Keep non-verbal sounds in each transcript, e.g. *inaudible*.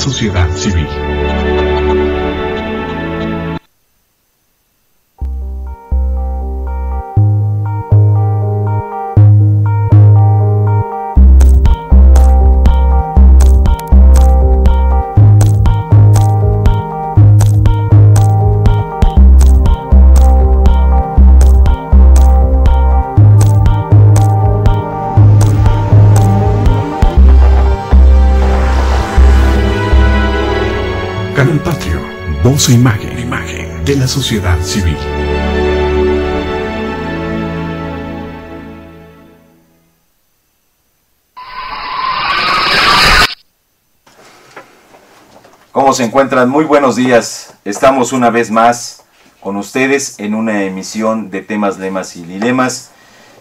sociedad imagen, imagen de la sociedad civil. ¿Cómo se encuentran? Muy buenos días. Estamos una vez más con ustedes en una emisión de temas, lemas y dilemas.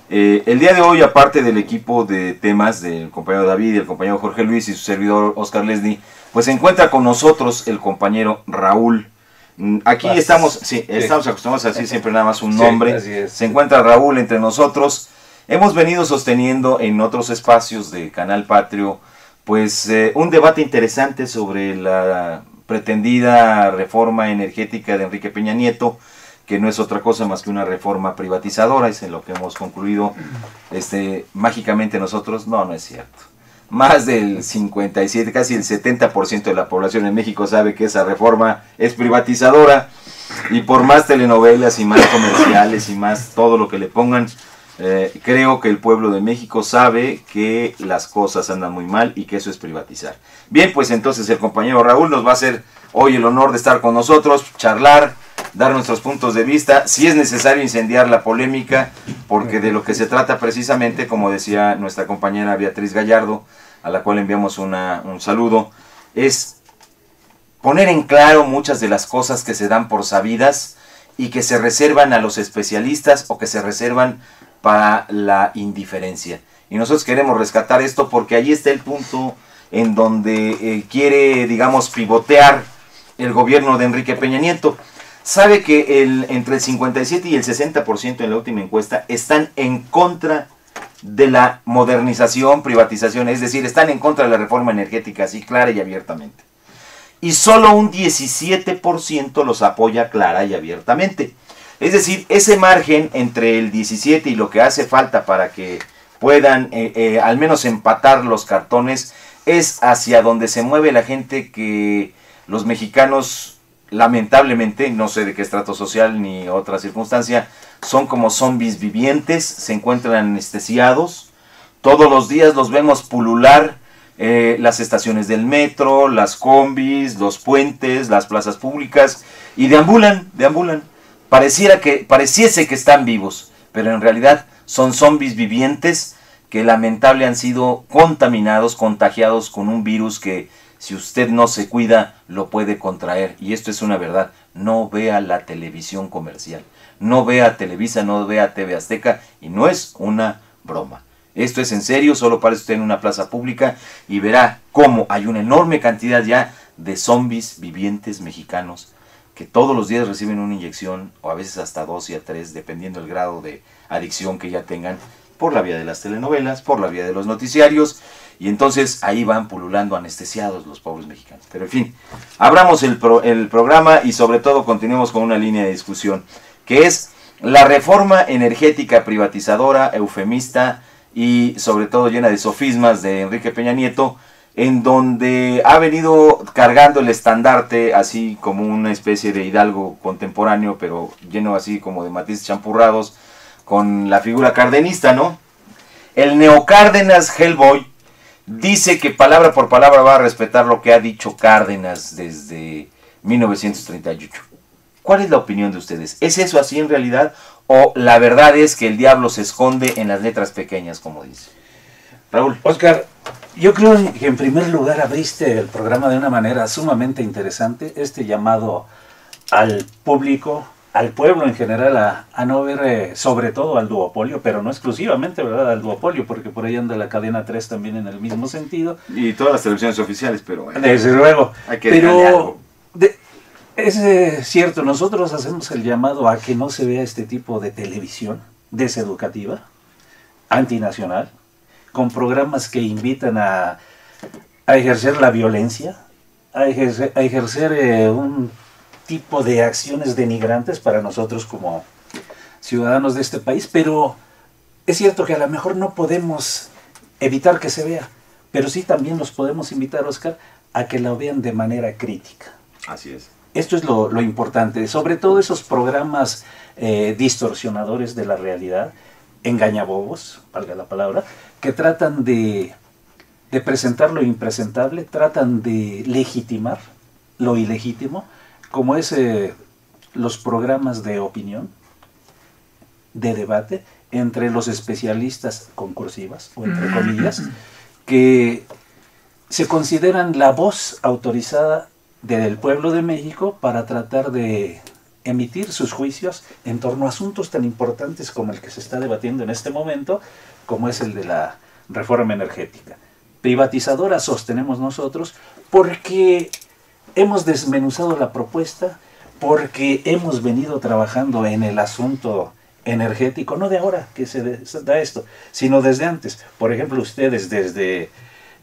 Eh, el día de hoy, aparte del equipo de temas del compañero David, el compañero Jorge Luis y su servidor Oscar Leslie, pues se encuentra con nosotros el compañero Raúl. Mm, Aquí Paz. estamos, sí, estamos acostumbrados a decir *laughs* siempre nada más un nombre. Se encuentra Raúl entre nosotros. Hemos venido sosteniendo en otros espacios de Canal Patrio, pues eh, un debate interesante sobre la pretendida reforma energética de Enrique Peña Nieto, que no es otra cosa más que una reforma privatizadora, es en lo que hemos concluido este, mágicamente nosotros. No, no es cierto. Más del 57, casi el 70% de la población en México sabe que esa reforma es privatizadora y por más telenovelas y más comerciales y más todo lo que le pongan, eh, creo que el pueblo de México sabe que las cosas andan muy mal y que eso es privatizar. Bien, pues entonces el compañero Raúl nos va a hacer hoy el honor de estar con nosotros, charlar, dar nuestros puntos de vista, si es necesario incendiar la polémica, porque de lo que se trata precisamente, como decía nuestra compañera Beatriz Gallardo, a la cual enviamos una- un saludo, es poner en claro muchas de las cosas que se dan por sabidas y que se reservan a los especialistas o que se reservan para la indiferencia. Y nosotros queremos rescatar esto porque ahí está el punto en donde eh, quiere, digamos, pivotear el gobierno de Enrique Peña Nieto. Sabe que entre el 57 y el 60% en la última encuesta están en contra de la modernización, privatización, es decir, están en contra de la reforma energética, así clara y abiertamente y solo un 17% los apoya clara y abiertamente. Es decir, ese margen entre el 17 y lo que hace falta para que puedan eh, eh, al menos empatar los cartones es hacia donde se mueve la gente que los mexicanos lamentablemente, no sé de qué estrato social ni otra circunstancia, son como zombies vivientes, se encuentran anestesiados, todos los días los vemos pulular eh, las estaciones del metro, las combis, los puentes, las plazas públicas y deambulan, deambulan. Pareciera que, pareciese que están vivos, pero en realidad son zombies vivientes que lamentable han sido contaminados, contagiados con un virus que si usted no se cuida lo puede contraer. Y esto es una verdad. No vea la televisión comercial, no vea Televisa, no vea TV Azteca y no es una broma. Esto es en serio, solo para usted en una plaza pública y verá cómo hay una enorme cantidad ya de zombies vivientes mexicanos que todos los días reciben una inyección o a veces hasta dos y a tres, dependiendo del grado de adicción que ya tengan, por la vía de las telenovelas, por la vía de los noticiarios, y entonces ahí van pululando anestesiados los pobres mexicanos. Pero en fin, abramos el, pro- el programa y sobre todo continuemos con una línea de discusión, que es la reforma energética privatizadora, eufemista y sobre todo llena de sofismas de Enrique Peña Nieto, en donde ha venido cargando el estandarte así como una especie de hidalgo contemporáneo, pero lleno así como de matices champurrados, con la figura cardenista, ¿no? El neocárdenas Hellboy dice que palabra por palabra va a respetar lo que ha dicho Cárdenas desde 1938. ¿Cuál es la opinión de ustedes? ¿Es eso así en realidad? ¿O la verdad es que el diablo se esconde en las letras pequeñas, como dice? Raúl. Oscar, yo creo que en primer lugar abriste el programa de una manera sumamente interesante, este llamado al público, al pueblo en general, a, a no ver eh, sobre todo al duopolio, pero no exclusivamente, ¿verdad? Al duopolio, porque por ahí anda la cadena 3 también en el mismo sentido. Y todas las televisiones oficiales, pero bueno. Desde luego. Hay que pero algo. de- es eh, cierto, nosotros hacemos el llamado a que no se vea este tipo de televisión deseducativa, antinacional, con programas que invitan a, a ejercer la violencia, a ejercer, a ejercer eh, un tipo de acciones denigrantes para nosotros como ciudadanos de este país, pero es cierto que a lo mejor no podemos evitar que se vea, pero sí también los podemos invitar, Oscar, a que la vean de manera crítica. Así es. Esto es lo, lo importante, sobre todo esos programas eh, distorsionadores de la realidad, engañabobos, valga la palabra, que tratan de, de presentar lo impresentable, tratan de legitimar lo ilegítimo, como es eh, los programas de opinión, de debate, entre los especialistas concursivas, o entre comillas, que se consideran la voz autorizada del pueblo de México para tratar de emitir sus juicios en torno a asuntos tan importantes como el que se está debatiendo en este momento, como es el de la reforma energética. Privatizadora sostenemos nosotros porque hemos desmenuzado la propuesta, porque hemos venido trabajando en el asunto energético, no de ahora que se da esto, sino desde antes. Por ejemplo, ustedes desde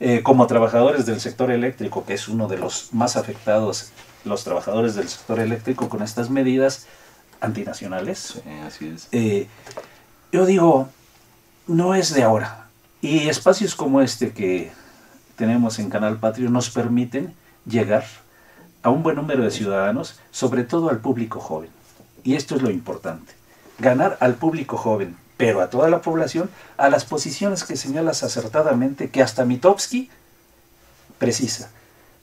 eh, como trabajadores del sector eléctrico, que es uno de los más afectados, los trabajadores del sector eléctrico con estas medidas antinacionales. así es. Eh, yo digo, no es de ahora. Y espacios como este que tenemos en Canal Patrio nos permiten llegar a un buen número de ciudadanos, sobre todo al público joven. Y esto es lo importante, ganar al público joven, pero a toda la población, a las posiciones que señalas acertadamente que hasta Mitowski precisa.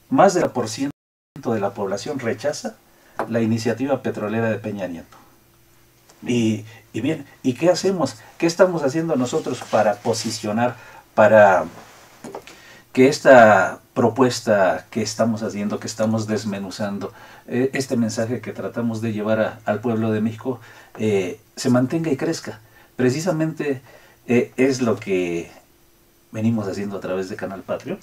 Más del por ciento de la población rechaza la iniciativa petrolera de Peña Nieto. Y, y, bien, ¿y qué hacemos? ¿Qué estamos haciendo nosotros para posicionar, para que esta propuesta que estamos haciendo, que estamos desmenuzando, eh, este mensaje que tratamos de llevar a, al pueblo de México, eh, se mantenga y crezca? precisamente eh, es lo que venimos haciendo a través de Canal Patrio,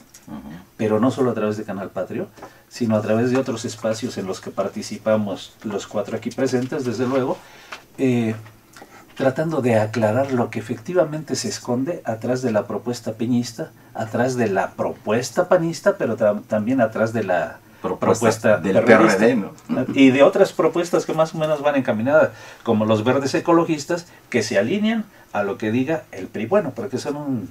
pero no solo a través de Canal Patrio, sino a través de otros espacios en los que participamos los cuatro aquí presentes, desde luego, tratando de aclarar lo que efectivamente se esconde atrás de la propuesta peñista, atrás de la propuesta panista, pero también atrás de la propuesta, del PRD, *laughs* y de otras propuestas que más o menos van encaminadas, como los verdes ecologistas, que se alinean a lo que diga el PRI, bueno, porque son un,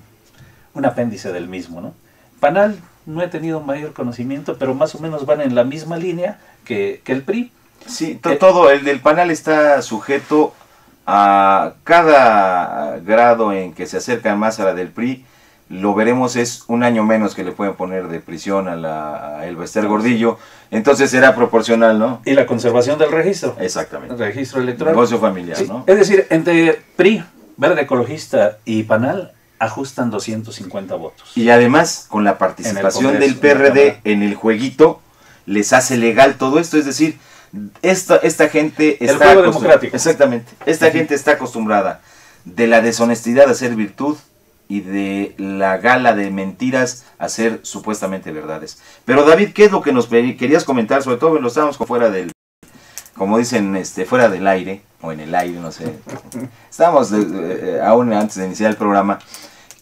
un apéndice del mismo, ¿no? Panal no he tenido mayor conocimiento, pero más o menos van en la misma línea que, que el PRI. Sí, todo, el del panal está sujeto a cada grado en que se acerca más a la del PRI, lo veremos es un año menos que le pueden poner de prisión a, la, a Elvester Gordillo, entonces será proporcional, ¿no? Y la conservación del registro. Exactamente. El registro electoral. Negocio familiar, ¿no? Es decir, entre PRI, Verde Ecologista y Panal ajustan 250 votos. Y además, con la participación del PRD en el jueguito, les hace legal todo esto, es decir, esta, esta gente está... El democrático. Exactamente. Esta gente está acostumbrada de la deshonestidad a ser virtud y de la gala de mentiras a ser supuestamente verdades. Pero David, ¿qué es lo que nos querías comentar? Sobre todo lo estábamos fuera del, como dicen, este, fuera del aire, o en el aire, no sé. *laughs* Estábamos eh, aún antes de iniciar el programa,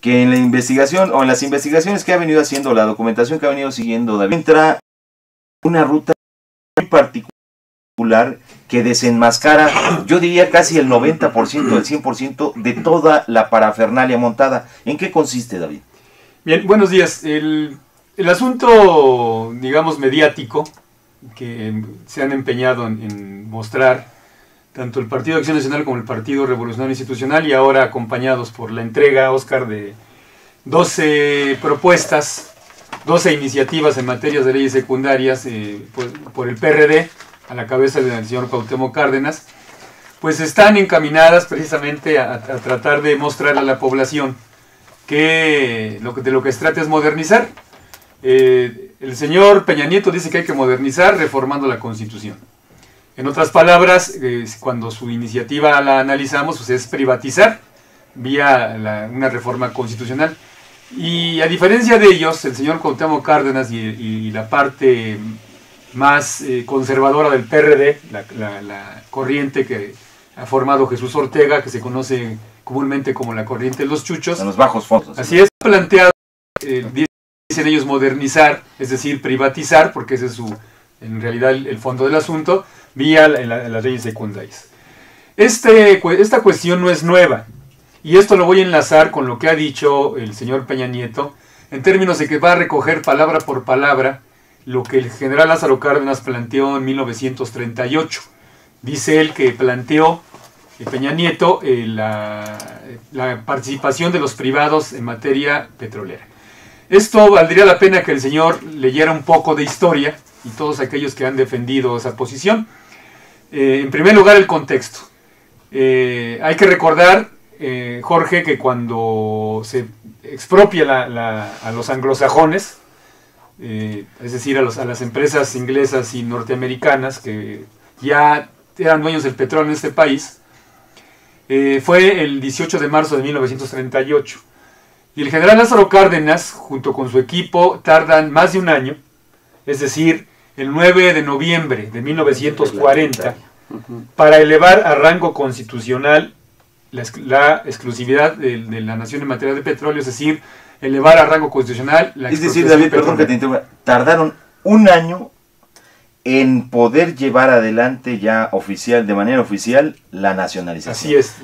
que en la investigación, o en las investigaciones que ha venido haciendo, la documentación que ha venido siguiendo David, entra una ruta muy particular que desenmascara, yo diría casi el 90%, el 100% de toda la parafernalia montada. ¿En qué consiste, David? Bien, buenos días. El, el asunto, digamos, mediático que se han empeñado en, mostrar tanto el Partido de Acción Nacional como el Partido Revolucionario Institucional y ahora acompañados por la entrega, Oscar, de 12 propuestas, 12 iniciativas en materias de leyes secundarias eh, por el PRD, a la cabeza del señor Cuauhtémoc Cárdenas, pues están encaminadas precisamente a, tratar de mostrarle a la población que, de lo que se trata es modernizar. Eh, el señor Peña Nieto dice que hay que modernizar reformando la Constitución. En otras palabras, cuando su iniciativa la analizamos, pues es privatizar vía una reforma constitucional. Y a diferencia de ellos, el señor Cuauhtémoc Cárdenas y la parte más eh, conservadora del PRD, la, corriente que ha formado Jesús Ortega, que se conoce comúnmente como la corriente de los chuchos. En los bajos fondos. Así es, planteado, eh, dicen ellos, modernizar, es decir, privatizar, porque ese es su, en realidad el, el fondo del asunto, vía la- la- las leyes secundarias. Este, esta cuestión no es nueva, y esto lo voy a enlazar con lo que ha dicho el señor Peña Nieto, en términos de que va a recoger palabra por palabra lo que el general Lázaro Cárdenas planteó en 1938. Dice él que planteó Peña Nieto eh, la, participación de los privados en materia petrolera. Esto valdría la pena que el señor leyera un poco de historia y todos aquellos que han defendido esa posición. Eh, en primer lugar, el contexto. Eh, hay que recordar, Jorge, que cuando se expropia a los anglosajones, eh, es decir, a, los- a las empresas inglesas y norteamericanas que ya eran dueños del petróleo en este país, eh, fue el 18 de marzo de 1938. Y el general Lázaro Cárdenas, junto con su equipo, tardan más de un año, es decir, el 9 de noviembre de 1940, para elevar a rango constitucional la, ex- la exclusividad de, de la nación en materia de petróleo, es decir, elevar a rango constitucional la Es decir, David, perdón que te interrumpa, tardaron un año en poder llevar adelante ya oficial, de manera oficial, la nacionalización. Así es,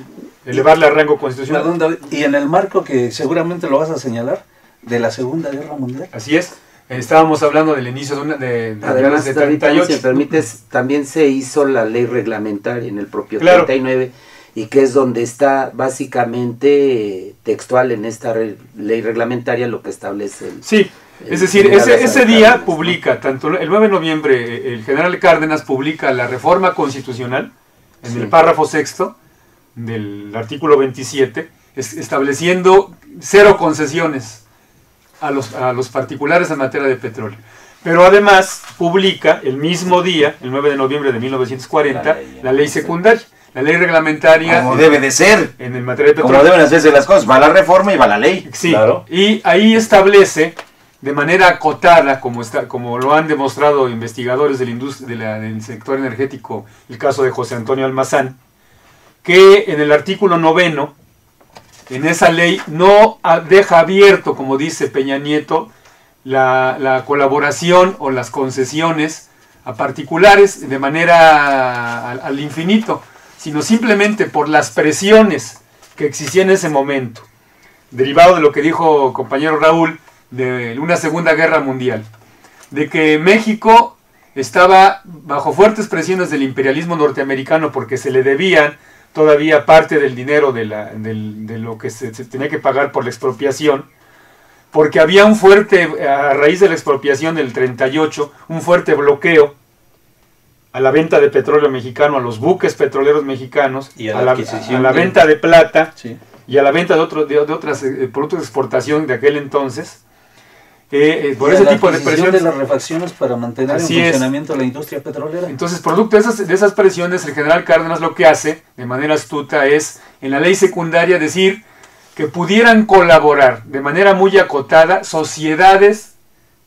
elevarla a rango constitucional. Perdón, David, y en el marco que seguramente lo vas a señalar, de la Segunda Guerra Mundial. Así es. Estábamos hablando del inicio de una de, de Además, de David, también, si 38. me permites, también se hizo la ley reglamentaria en el propio Claro. 39 y que es donde está básicamente eh, textual en esta re- ley reglamentaria lo que establece el, Sí, es decir, ese, día Cárdenas, ¿no? publica, tanto el 9 de noviembre, eh, el general Cárdenas publica la reforma constitucional en Sí. el párrafo sexto del artículo 27, es- estableciendo cero concesiones a los, a los particulares en materia de petróleo. Pero además publica el mismo día, el 9 de noviembre de 1940, La ley, la ley secundaria, la ley reglamentaria Como debe de ser, en el materia de como deben hacerse las cosas. Va la reforma y va la ley. Sí, Claro. y ahí establece de manera acotada, como, está, como lo han demostrado investigadores del, indust- de la- del sector energético, el caso de José Antonio Almazán, que en el artículo noveno, en esa ley, no deja abierto, como dice Peña Nieto, la, la colaboración o las concesiones a particulares de manera al, al infinito, sino simplemente por las presiones que existían en ese momento derivado de lo que dijo compañero Raúl de una Segunda Guerra Mundial, de que México estaba bajo fuertes presiones del imperialismo norteamericano porque se le debían todavía parte del dinero de, la- de lo que se tenía que pagar por la expropiación, porque había un fuerte, a raíz de la expropiación del 38, un fuerte bloqueo a la venta de petróleo mexicano, a los buques petroleros mexicanos, Y a a la a la venta de plata, Sí. y a la venta de, otros de, de otras eh, productos de exportación de aquel entonces. eh, eh, por Y a ese la tipo de presiones. de las refacciones para mantener Así en es. funcionamiento la industria petrolera. Entonces, producto de esas, de esas presiones, el general Cárdenas lo que hace, de manera astuta, es en la ley secundaria decir que pudieran colaborar de manera muy acotada sociedades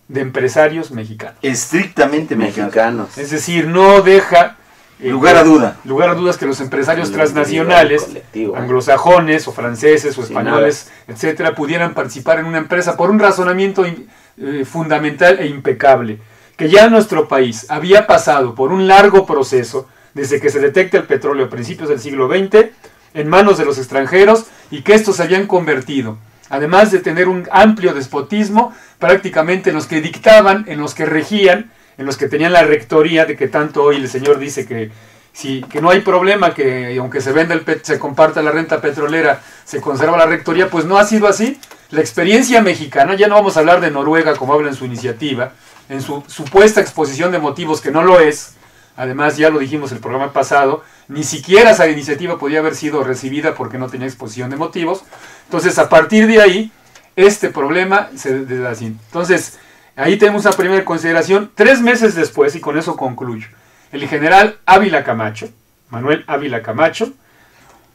de empresarios mexicanos. Estrictamente mexicanos. Es decir, no deja eh, Lugar a duda. lugar a dudas que los empresarios transnacionales, colectivo. anglosajones o franceses o españoles, etcétera, pudieran participar en una empresa por un razonamiento eh, fundamental e impecable, que ya nuestro país había pasado por un largo proceso desde que se detecta el petróleo a principios del siglo XX en manos de los extranjeros y que estos se habían convertido, además de tener un amplio despotismo, prácticamente en los que dictaban, en los que regían, en los que tenían la rectoría de que tanto hoy el señor dice que si que no hay problema que aunque se venda el pet- se comparta la renta petrolera, se conserva la rectoría, pues no ha sido así. La experiencia mexicana, ya no vamos a hablar de Noruega como habla en su iniciativa, en su supuesta exposición de motivos que no lo es. Además, ya lo dijimos el programa pasado, ni siquiera esa iniciativa podía haber sido recibida porque no tenía exposición de motivos. Entonces, a partir de ahí, este problema se da así. Entonces, ahí tenemos una primera consideración. Tres meses después, y con eso concluyo, el general Ávila Camacho, Manuel Ávila Camacho,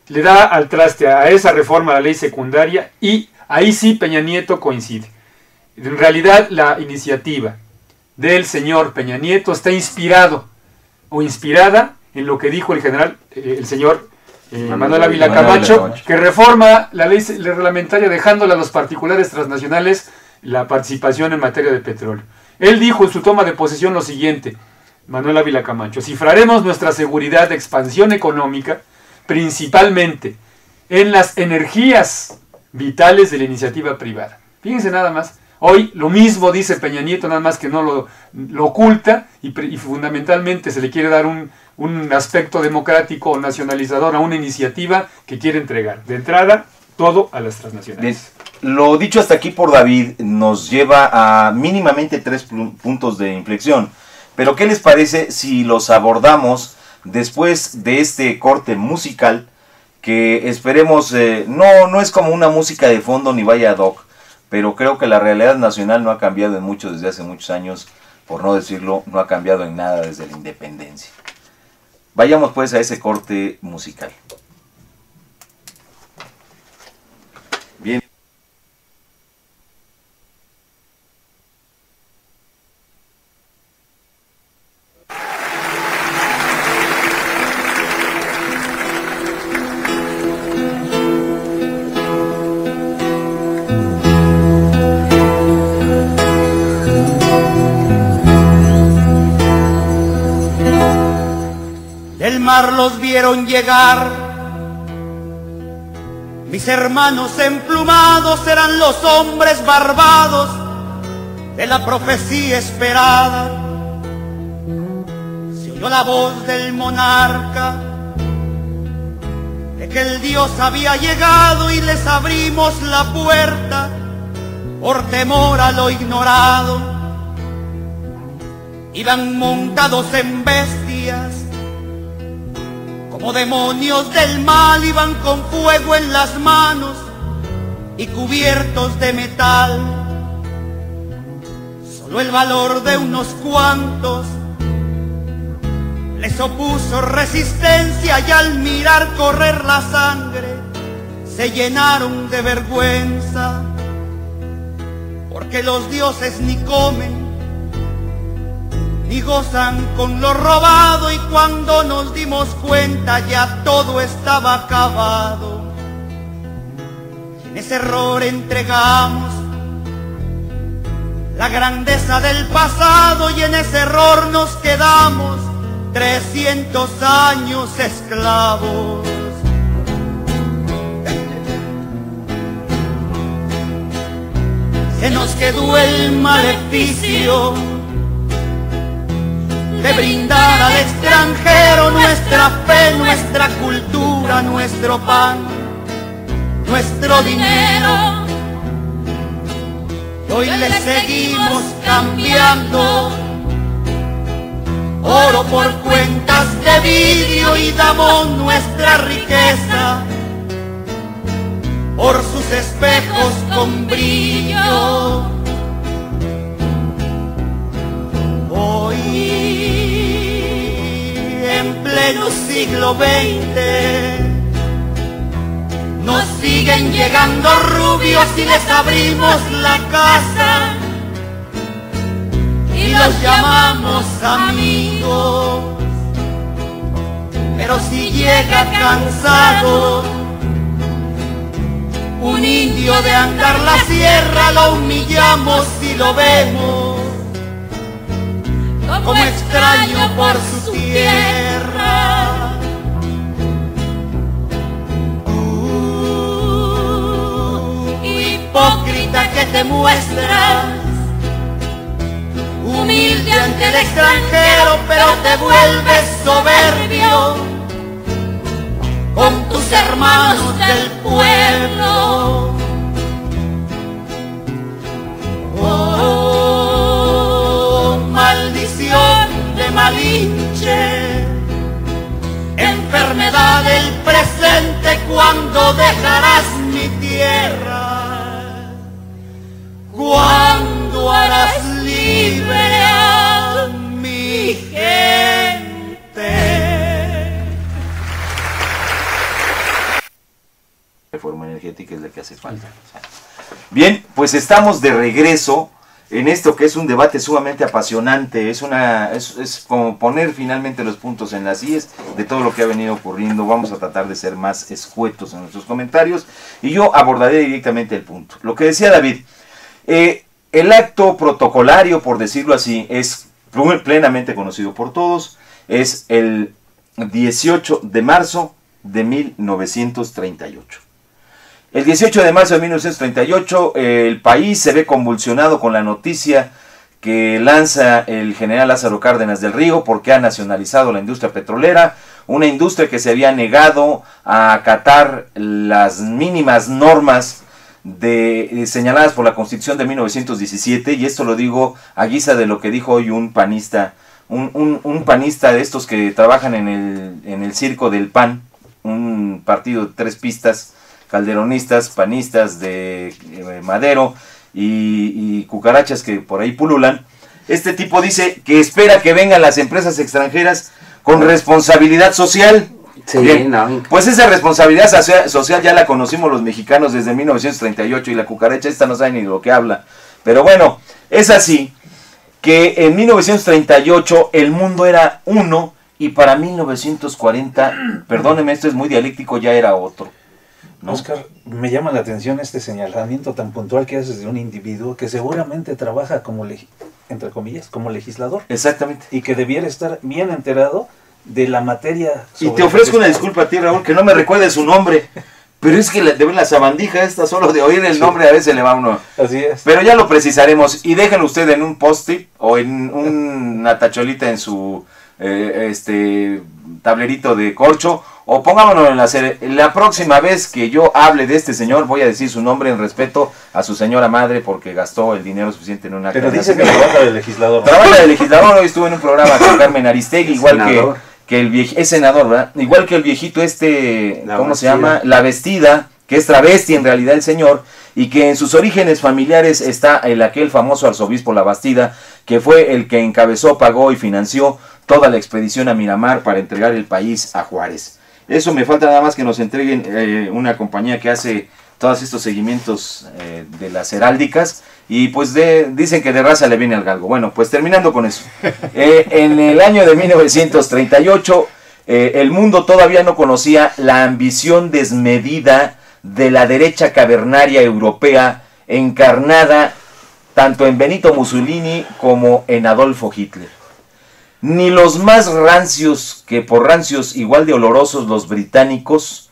le da al traste a esa reforma a la ley secundaria y ahí sí Peña Nieto coincide. En realidad la iniciativa del señor Peña Nieto está inspirado o inspirada en lo que dijo el general, eh, el señor eh, Manuel Ávila Camacho, que reforma la ley reglamentaria dejándole a los particulares transnacionales la participación en materia de petróleo. Él dijo en su toma de posesión lo siguiente, Manuel Ávila Camacho, cifraremos nuestra seguridad de expansión económica principalmente en las energías vitales de la iniciativa privada. Fíjense nada más. Hoy lo mismo dice Peña Nieto, nada más que no lo, lo oculta y, fundamentalmente se le quiere dar un, un aspecto democrático o nacionalizador a una iniciativa que quiere entregar. De entrada, todo a las transnacionales. lo dicho hasta aquí por David nos lleva a mínimamente tres puntos de inflexión. Pero ¿qué les parece si los abordamos después de este corte musical que esperemos, eh, no, no es como una música de fondo ni vaya ad hoc, pero creo que la realidad nacional no ha cambiado en mucho desde hace muchos años, por no decirlo, no ha cambiado en nada desde la independencia. Vayamos pues a ese corte musical. Vieron llegar. Mis hermanos emplumados eran los hombres barbados de la profecía esperada. Se oyó la voz del monarca de que el Dios había llegado y les abrimos la puerta por temor a lo ignorado. Iban montados en bestias como demonios del mal iban con fuego en las manos y cubiertos de metal. Solo el valor de unos cuantos les opuso resistencia y al mirar correr la sangre se llenaron de vergüenza. Porque los dioses ni comen ni gozan con lo robado y cuando nos dimos cuenta ya todo estaba acabado. En ese error entregamos la grandeza del pasado y en ese error nos quedamos 300 años esclavos. Se nos quedó el maleficio de brindar al extranjero nuestra fe, nuestra cultura, nuestro pan, nuestro dinero. Y hoy le seguimos cambiando oro por cuentas de vidrio y damos nuestra riqueza por sus espejos con brillo. En pleno siglo XX, nos siguen llegando rubios y les abrimos la casa y los llamamos amigos. Pero si llega cansado, un indio de andar la sierra lo humillamos y lo vemos como extraño por su tierra. Uh, hipócrita que te muestras, humilde ante el extranjero, pero te vuelves soberbio. con tus hermanos del pueblo. Malinche, enfermedad del presente, cuando dejarás mi tierra? ¿Cuándo harás libre a mi gente? reforma energética es la que hace falta. Bien, pues estamos de regreso en esto que es un debate sumamente apasionante, es una es, como poner finalmente los puntos en las IES de todo lo que ha venido ocurriendo. Vamos a tratar de ser más escuetos en nuestros comentarios y yo abordaré directamente el punto. Lo que decía David, eh, el acto protocolario, por decirlo así, es plenamente conocido por todos, es el 18 de marzo de 1938. El 18 de marzo de 1938 eh, el país se ve convulsionado con la noticia que lanza el general Lázaro Cárdenas del Río porque ha nacionalizado la industria petrolera, una industria que se había negado a acatar las mínimas normas de, señaladas por la Constitución de 1917 y esto lo digo a guisa de lo que dijo hoy un panista, un, un panista de estos que trabajan en el, en el circo del PAN, un partido de tres pistas, calderonistas, panistas de eh, Madero y, cucarachas que por ahí pululan. Este tipo dice que espera que vengan las empresas extranjeras con responsabilidad social. Pues esa responsabilidad social ya la conocimos los mexicanos desde 1938 y la cucaracha esta no sabe ni de lo que habla. Pero bueno, es así que en 1938 el mundo era uno y para 1940, perdóneme, esto es muy dialéctico, ya era otro. Oscar, me llama la atención este señalamiento tan puntual que haces de un individuo que seguramente trabaja como, entre comillas, como legislador. Exactamente. Y que debiera estar bien enterado de la materia. Y te ofrezco una disculpa a ti, Raúl, que no me recuerde su nombre. Pero es que de la sabandija esta, solo de oír el nombre a veces le va uno. Así es. Pero ya lo precisaremos. Y déjenlo usted en un post-it o en *laughs* una tacholita en su eh, este tablerito de corcho o pongámonos en la serie. La próxima vez que yo hable de este señor, voy a decir su nombre en respeto a su señora madre porque gastó el dinero suficiente en una Pero dice que trabaja de legislador. Trabaja de legislador, hoy estuvo en un programa con Carmen Aristegui, igual que, que el viejito, es senador, ¿verdad? Igual que el viejito este, ¿cómo se llama? La vestida, que es travesti en realidad el señor, y que en sus orígenes familiares está el aquel famoso arzobispo La Bastida, que fue el que encabezó, pagó y financió toda la expedición a Miramar para entregar el país a Juárez. Eso me falta nada más que nos entreguen eh, una compañía que hace todos estos seguimientos eh, de las heráldicas y pues de, dicen que de raza le viene al galgo. Bueno, pues terminando con eso. *laughs* Eh, en el año de 1938 el mundo todavía no conocía la ambición desmedida de la derecha cavernaria europea encarnada tanto en Benito Mussolini como en Adolfo Hitler ni los más rancios, que por rancios igual de olorosos los británicos,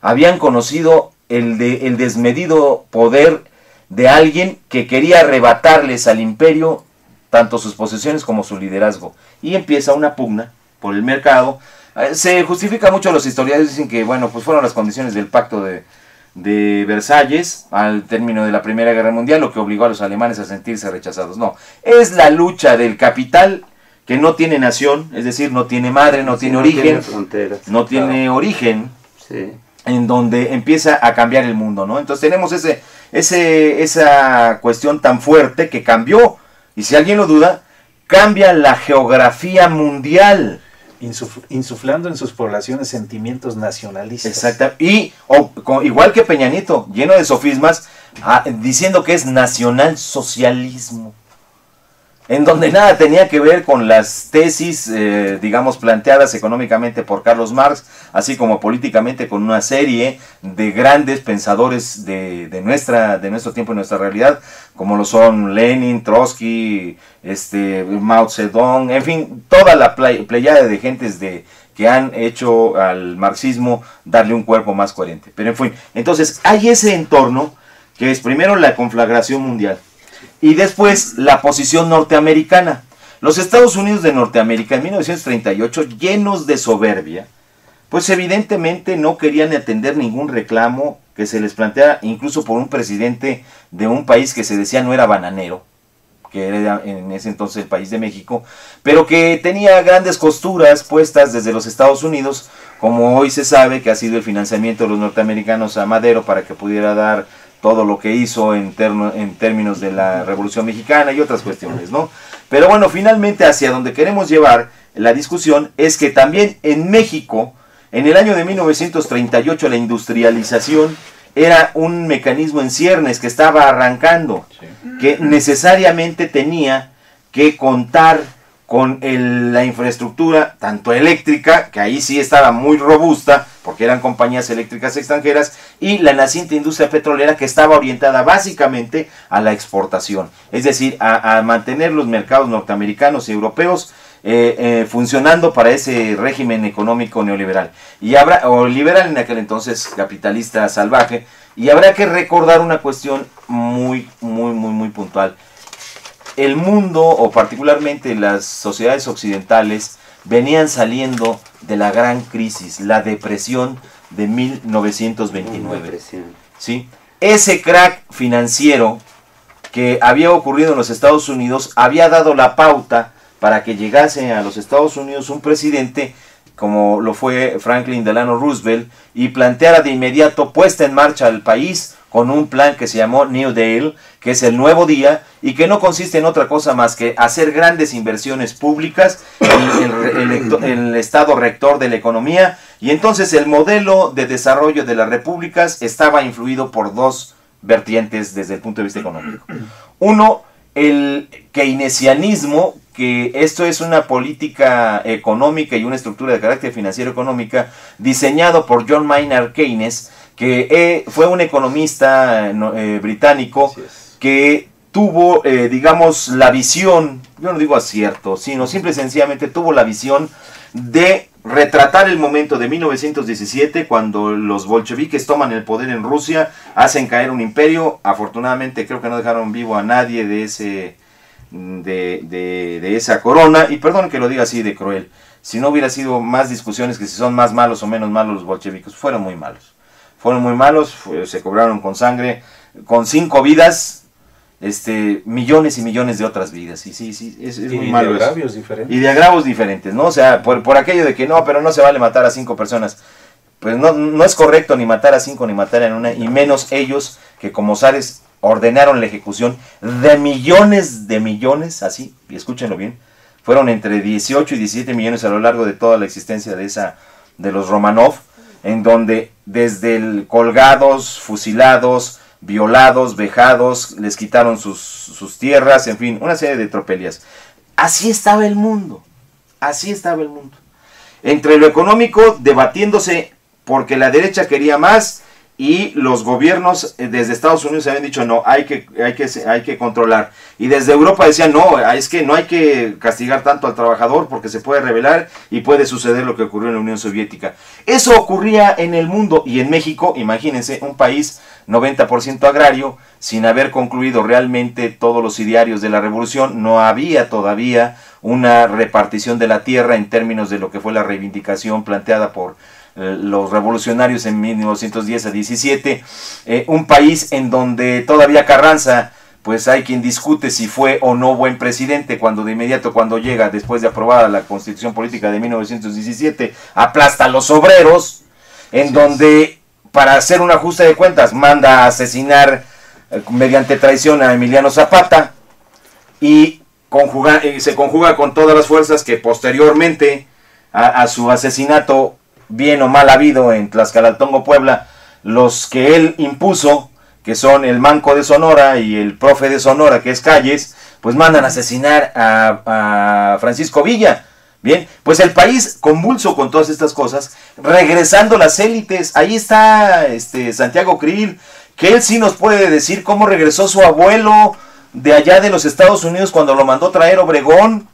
habían conocido el, de, el desmedido poder de alguien que quería arrebatarles al imperio tanto sus posesiones como su liderazgo. Y empieza una pugna por el mercado. Eh, se justifica mucho, los historiadores dicen que, bueno, pues fueron las condiciones del pacto de, de Versalles al término de la Primera Guerra Mundial lo que obligó a los alemanes a sentirse rechazados. No, es la lucha del capital que no tiene nación, es decir, no tiene madre, no tiene origen, no tiene origen, en donde empieza a cambiar el mundo, ¿no? Entonces tenemos ese, ese, esa cuestión tan fuerte que cambió, y si alguien lo duda, cambia la geografía mundial. insuflando en sus poblaciones sentimientos nacionalistas. Exacto. Y igual que Peñanito, lleno de sofismas, ah, diciendo que es nacional-socialismo en donde nada tenía que ver con las tesis, eh, digamos, planteadas económicamente por Carlos Marx, así como políticamente con una serie de grandes pensadores de, nuestra, de nuestro tiempo y nuestra realidad, como lo son Lenin, Trotsky, este, Mao Zedong, en fin, toda la pleyada de gentes de, que han hecho al marxismo darle un cuerpo más coherente. Pero en fin, entonces hay ese entorno que es primero la conflagración mundial y después la posición norteamericana. Los Estados Unidos de Norteamérica en 1938, llenos de soberbia, pues evidentemente no querían atender ningún reclamo que se les planteara incluso por un presidente de un país que se decía no era bananero, que era en ese entonces el país de México, pero que tenía grandes costuras puestas desde los Estados Unidos, como hoy se sabe que ha sido el financiamiento de los norteamericanos a Madero para que pudiera dar todo lo que hizo en, en términos de la Revolución Mexicana y otras cuestiones, ¿no? Pero bueno, finalmente hacia donde queremos llevar la discusión es que también en México, en el año de 1938, la industrialización era un mecanismo en ciernes que estaba arrancando, que necesariamente tenía que contar con la infraestructura, tanto eléctrica, que ahí sí estaba muy robusta, porque eran compañías eléctricas extranjeras, y la naciente industria petrolera que estaba orientada básicamente a la exportación, es decir, a, mantener los mercados norteamericanos y europeos eh, eh, funcionando para ese régimen económico neoliberal, y habrá, o liberal en aquel entonces, capitalista salvaje, y habrá que recordar una cuestión muy, muy, muy, muy puntual. El mundo, o particularmente las sociedades occidentales, venían saliendo de la gran crisis, la depresión de 1929. ¿sí? Ese crack financiero que había ocurrido en los Estados Unidos había dado la pauta para que llegase a los Estados Unidos un presidente como lo fue Franklin Delano Roosevelt y planteara de inmediato puesta en marcha al país con un plan que se llamó New Deal, que es el nuevo día y que no consiste en otra cosa más que hacer grandes inversiones públicas en el, estado rector de la economía y entonces el modelo de desarrollo de las repúblicas estaba influido por dos vertientes desde el punto de vista económico. Uno, el keynesianismo, que esto es una política económica y una estructura de carácter financiero económica diseñado por John Maynard Keynes, que eh, fue un economista eh, británico que tuvo, eh, digamos, la visión, yo no digo acierto, sino simple y sencillamente tuvo la visión de retratar el momento de 1917 cuando los bolcheviques toman el poder en Rusia, hacen caer un imperio, afortunadamente creo que no dejaron vivo a nadie de ese de, de, de esa corona, y perdón que lo diga así de cruel, si no hubiera sido más discusiones que si son más malos o menos malos los bolcheviques, fueron muy malos fueron muy malos, se cobraron con sangre, con cinco vidas, este, millones y millones de otras vidas. Y sí, sí, es, muy malo. Y de agravios diferentes. Y de agravos diferentes, ¿no? O sea, por, por, aquello de que no, pero no se vale matar a cinco personas. Pues no, no es correcto ni matar a cinco ni matar a una, y menos ellos que como zares ordenaron la ejecución de millones de millones, así, y escúchenlo bien, fueron entre 18 y 17 millones a lo largo de toda la existencia de esa de los Romanov en donde desde el colgados, fusilados, violados, vejados, les quitaron sus, sus tierras, en fin, una serie de tropelías. Así estaba el mundo, así estaba el mundo. Entre lo económico, debatiéndose porque la derecha quería más y los gobiernos eh, desde Estados Unidos habían dicho no, hay que, hay que, hay que controlar. Y desde Europa decían no, es que no hay que castigar tanto al trabajador porque se puede rebelar y puede suceder lo que ocurrió en la Unión Soviética. Eso ocurría en el mundo y en México, imagínense, un país 90% agrario, sin haber concluido realmente todos los idearios de la revolución, no había todavía una repartición de la tierra en términos de lo que fue la reivindicación planteada por los revolucionarios en 1910 a 17, eh, un país en donde todavía Carranza, pues hay quien discute si fue o no buen presidente cuando de inmediato cuando llega después de aprobada la constitución política de 1917 aplasta a los obreros, en donde para hacer un ajuste de cuentas manda a asesinar eh, mediante traición a Emiliano Zapata y conjuga, se conjuga con todas las fuerzas que posteriormente a su asesinato bien o mal habido en Tlaxcalaltongo, Puebla, los que él impuso, que son el Manco de Sonora y el profe de Sonora, que es Calles, pues mandan a asesinar a, Francisco Villa. Bien, pues el país convulso con todas estas cosas, regresando las élites, ahí está este Santiago Krill, que él sí nos puede decir cómo regresó su abuelo de allá de los Estados Unidos cuando lo mandó traer Obregón.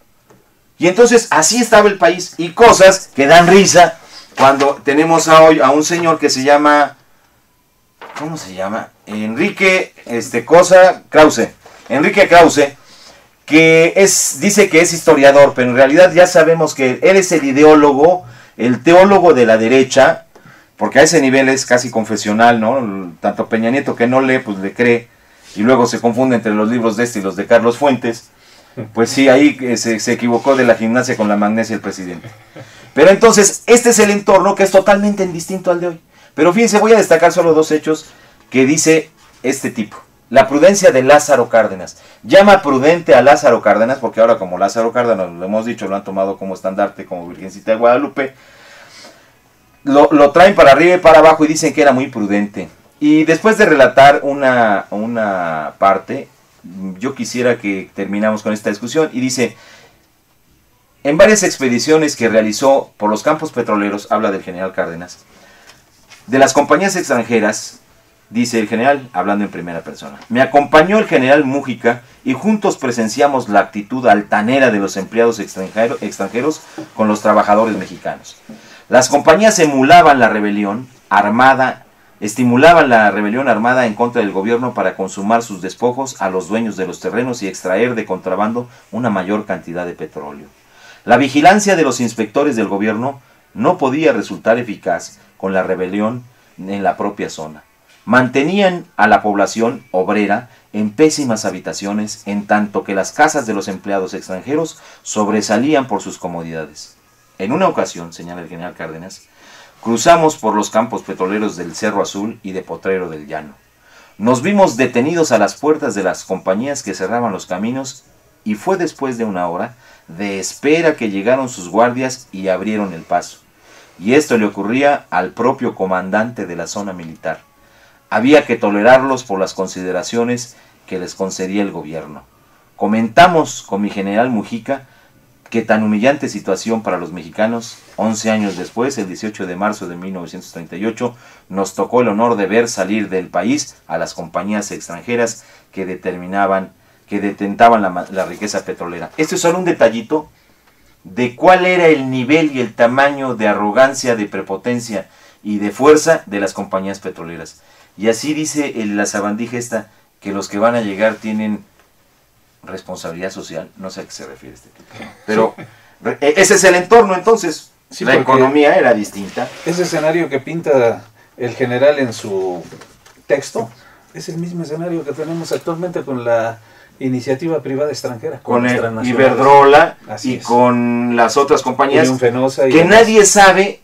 Y entonces así estaba el país y cosas que dan risa cuando tenemos a hoy a un señor que se llama, ¿cómo se llama? Enrique este, Cosa Krause. Enrique Krause, que es, dice que es historiador, pero en realidad ya sabemos que él es el ideólogo, el teólogo de la derecha, porque a ese nivel es casi confesional, ¿no? Tanto Peña Nieto que no lee, pues le cree, y luego se confunde entre los libros de este y los de Carlos Fuentes. Pues sí, ahí eh, se, se equivocó de la gimnasia con la magnesia el presidente. Pero entonces, este es el entorno que es totalmente distinto al de hoy. Pero fíjense, voy a destacar solo dos hechos que dice este tipo. La prudencia de Lázaro Cárdenas. Llama prudente a Lázaro Cárdenas, porque ahora como Lázaro Cárdenas, lo hemos dicho, lo han tomado como estandarte, como Virgencita de Guadalupe, lo, traen para arriba y para abajo y dicen que era muy prudente. Y después de relatar una, una parte, yo quisiera que terminamos con esta discusión y dice, en varias expediciones que realizó por los campos petroleros, habla del general Cárdenas, de las compañías extranjeras, dice el general, hablando en primera persona, me acompañó el general Mújica y juntos presenciamos la actitud altanera de los empleados extranjero- extranjeros con los trabajadores mexicanos. Las compañías emulaban la rebelión armada, estimulaban la rebelión armada en contra del gobierno para consumar sus despojos a los dueños de los terrenos y extraer de contrabando una mayor cantidad de petróleo. La vigilancia de los inspectores del gobierno no podía resultar eficaz con la rebelión en la propia zona. Mantenían a la población obrera en pésimas habitaciones, en tanto que las casas de los empleados extranjeros sobresalían por sus comodidades. En una ocasión, señala el general Cárdenas, cruzamos por los campos petroleros del Cerro Azul y de Potrero del Llano. Nos vimos detenidos a las puertas de las compañías que cerraban los caminos y fue después de una hora de espera que llegaron sus guardias y abrieron el paso. Y esto le ocurría al propio comandante de la zona militar. Había que tolerarlos por las consideraciones que les concedía el gobierno. Comentamos con mi general Mujica que tan humillante situación para los mexicanos, 11 años después, el 18 de marzo de 1938, nos tocó el honor de ver salir del país a las compañías extranjeras que determinaban, que detentaban la, la riqueza petrolera. Esto es solo un detallito de cuál era el nivel y el tamaño de arrogancia, de prepotencia y de fuerza de las compañías petroleras. Y así dice la sabandija esta, que los que van a llegar tienen responsabilidad social, no sé a qué se refiere este tipo. Pero e- ese es el entorno entonces. Sí, la economía era distinta. Ese escenario que pinta el general en su texto es el mismo escenario que tenemos actualmente con la iniciativa privada extranjera. Con transnacionales. Iberdrola Así y es. con las otras compañías y que nadie sabe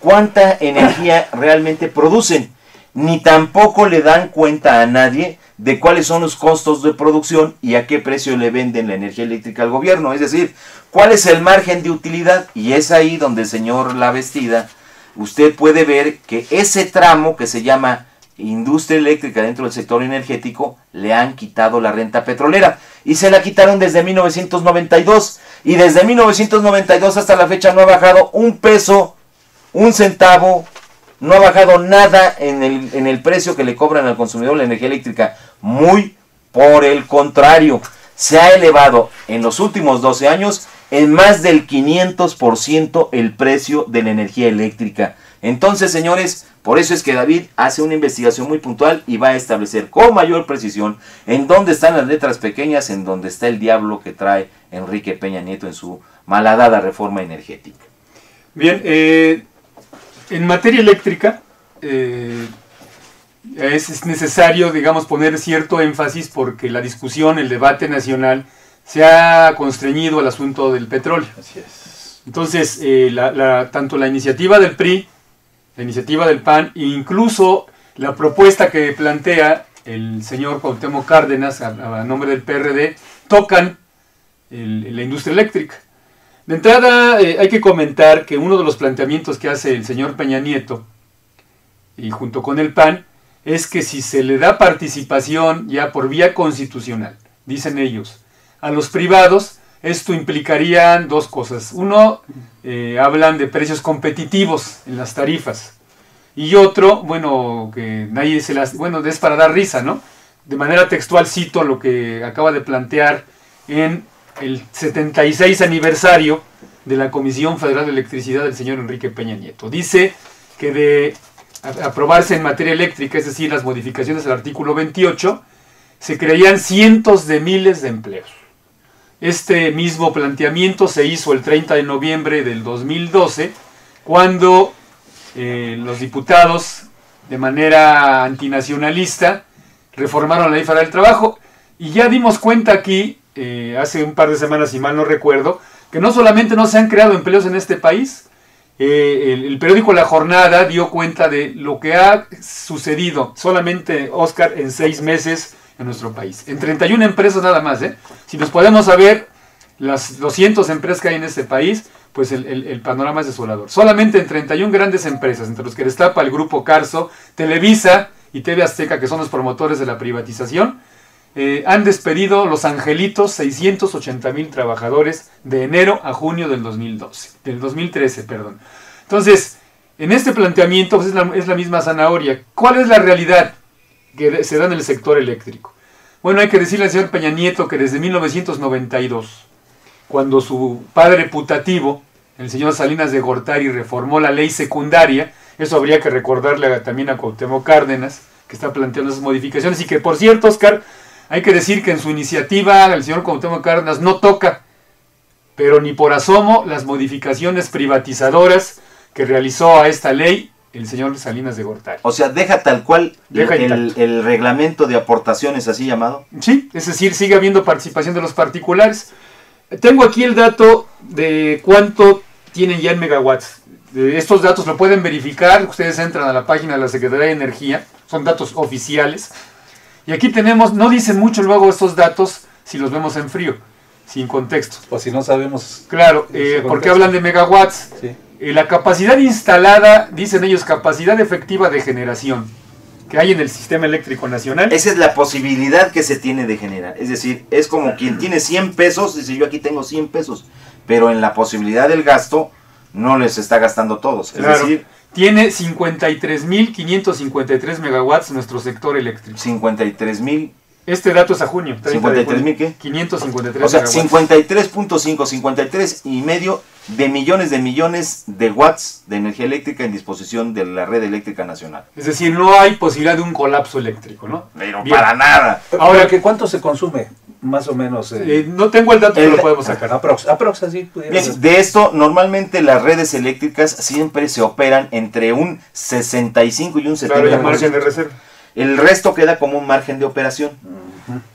cuánta energía *coughs* realmente producen, ni tampoco le dan cuenta a nadie de cuáles son los costos de producción y a qué precio le venden la energía eléctrica al gobierno, es decir, cuál es el margen de utilidad y es ahí donde el señor La Vestida, usted puede ver que ese tramo que se llama industria eléctrica dentro del sector energético le han quitado la renta petrolera y se la quitaron desde 1992 y desde 1992 hasta la fecha no ha bajado un peso, un centavo, no ha bajado nada en el, en el precio que le cobran al consumidor la energía eléctrica. Muy por el contrario, se ha elevado en los últimos 12 años en más del 500% el precio de la energía eléctrica. Entonces, señores, por eso es que David hace una investigación muy puntual y va a establecer con mayor precisión en dónde están las letras pequeñas, en dónde está el diablo que trae Enrique Peña Nieto en su malhadada reforma energética. Bien, eh, en materia eléctrica eh, es, es necesario, digamos, poner cierto énfasis porque la discusión, el debate nacional se ha constreñido al asunto del petróleo. Así es. Entonces, eh, la- la- tanto la iniciativa del PRI, la iniciativa del PAN e incluso la propuesta que plantea el señor Cuauhtémoc Cárdenas a, nombre del PRD tocan la industria eléctrica. De entrada, eh, hay que comentar que uno de los planteamientos que hace el señor Peña Nieto, y junto con el PAN, es que si se le da participación ya por vía constitucional, dicen ellos, a los privados, esto implicaría dos cosas. Uno, eh, hablan de precios competitivos en las tarifas. Y otro, bueno, que nadie se las... Bueno, es para dar risa, ¿no? De manera textual cito lo que acaba de plantear en el 76 aniversario de la Comisión Federal de Electricidad del señor Enrique Peña Nieto. Dice que de aprobarse en materia eléctrica, es decir, las modificaciones al artículo 28, se crearían cientos de miles de empleos. Este mismo planteamiento se hizo el 30 de noviembre del 2012, cuando eh, los diputados, de manera antinacionalista, reformaron la ley federal del trabajo. Y ya dimos cuenta aquí, eh, hace un par de semanas, si mal no recuerdo, que no solamente no se han creado empleos en este país, eh, el, el periódico La Jornada dio cuenta de lo que ha sucedido solamente, Oscar, en seis meses en nuestro país. En 31 empresas nada más. ¿eh? Si nos podemos saber las 200 empresas que hay en este país, pues el, panorama es desolador. Solamente en 31 grandes empresas, entre los que destapa el grupo Carso, Televisa y TV Azteca, que son los promotores de la privatización, eh, han despedido los angelitos 680 mil trabajadores de enero a junio del 2012, del 2013, perdón. Entonces, en este planteamiento pues, es, la, es la misma zanahoria. ¿Cuál es la realidad que se da en el sector eléctrico? Bueno, hay que decirle al señor Peña Nieto que desde 1992, cuando su padre putativo, el señor Salinas de Gortari, reformó la ley secundaria, eso habría que recordarle también a Cuauhtémoc Cárdenas, que está planteando esas modificaciones, y que por cierto, Oscar, hay que decir que en su iniciativa el señor Cuauhtémoc Cárdenas no toca, pero ni por asomo, las modificaciones privatizadoras que realizó a esta ley el señor Salinas de Gortari. O sea, deja tal cual Deja el, reglamento de aportaciones así llamado. Sí, es decir, sigue habiendo participación de los particulares. Tengo aquí el dato de cuánto tienen ya en megawatts. Estos datos lo pueden verificar, ustedes entran a la página de la Secretaría de Energía, son datos oficiales. Y aquí tenemos, no dicen mucho luego estos datos si los vemos en frío, sin contexto. O si no sabemos. Claro, eh, porque hablan de megawatts. Sí. Eh, la capacidad instalada, dicen ellos, capacidad efectiva de generación que hay en el sistema eléctrico nacional. Esa es la posibilidad que se tiene de generar. Es decir, es como quien tiene 100 pesos, dice yo aquí tengo 100 pesos, pero en la posibilidad del gasto no les está gastando todos. Es Claro. decir, Tiene 53.553 megawatts nuestro sector eléctrico. 53 mil, Este dato es a junio. 30 de 53,000 junio. qué? 553 o sea, megawatts. 53.5, 53 y medio de millones de millones de watts de energía eléctrica en disposición de la red eléctrica nacional. Es decir, no hay posibilidad de un colapso eléctrico, ¿no? Pero Bien. para nada. Ahora, ¿qué ¿cuánto se consume? Más o menos. eh, eh, no tengo el dato, pero El- lo podemos sacar. aprox, aprox, así Bien, de esto, normalmente las redes eléctricas siempre se operan entre un 65 y un 70%. Claro, ya margen de reserva. El resto queda como un margen de operación.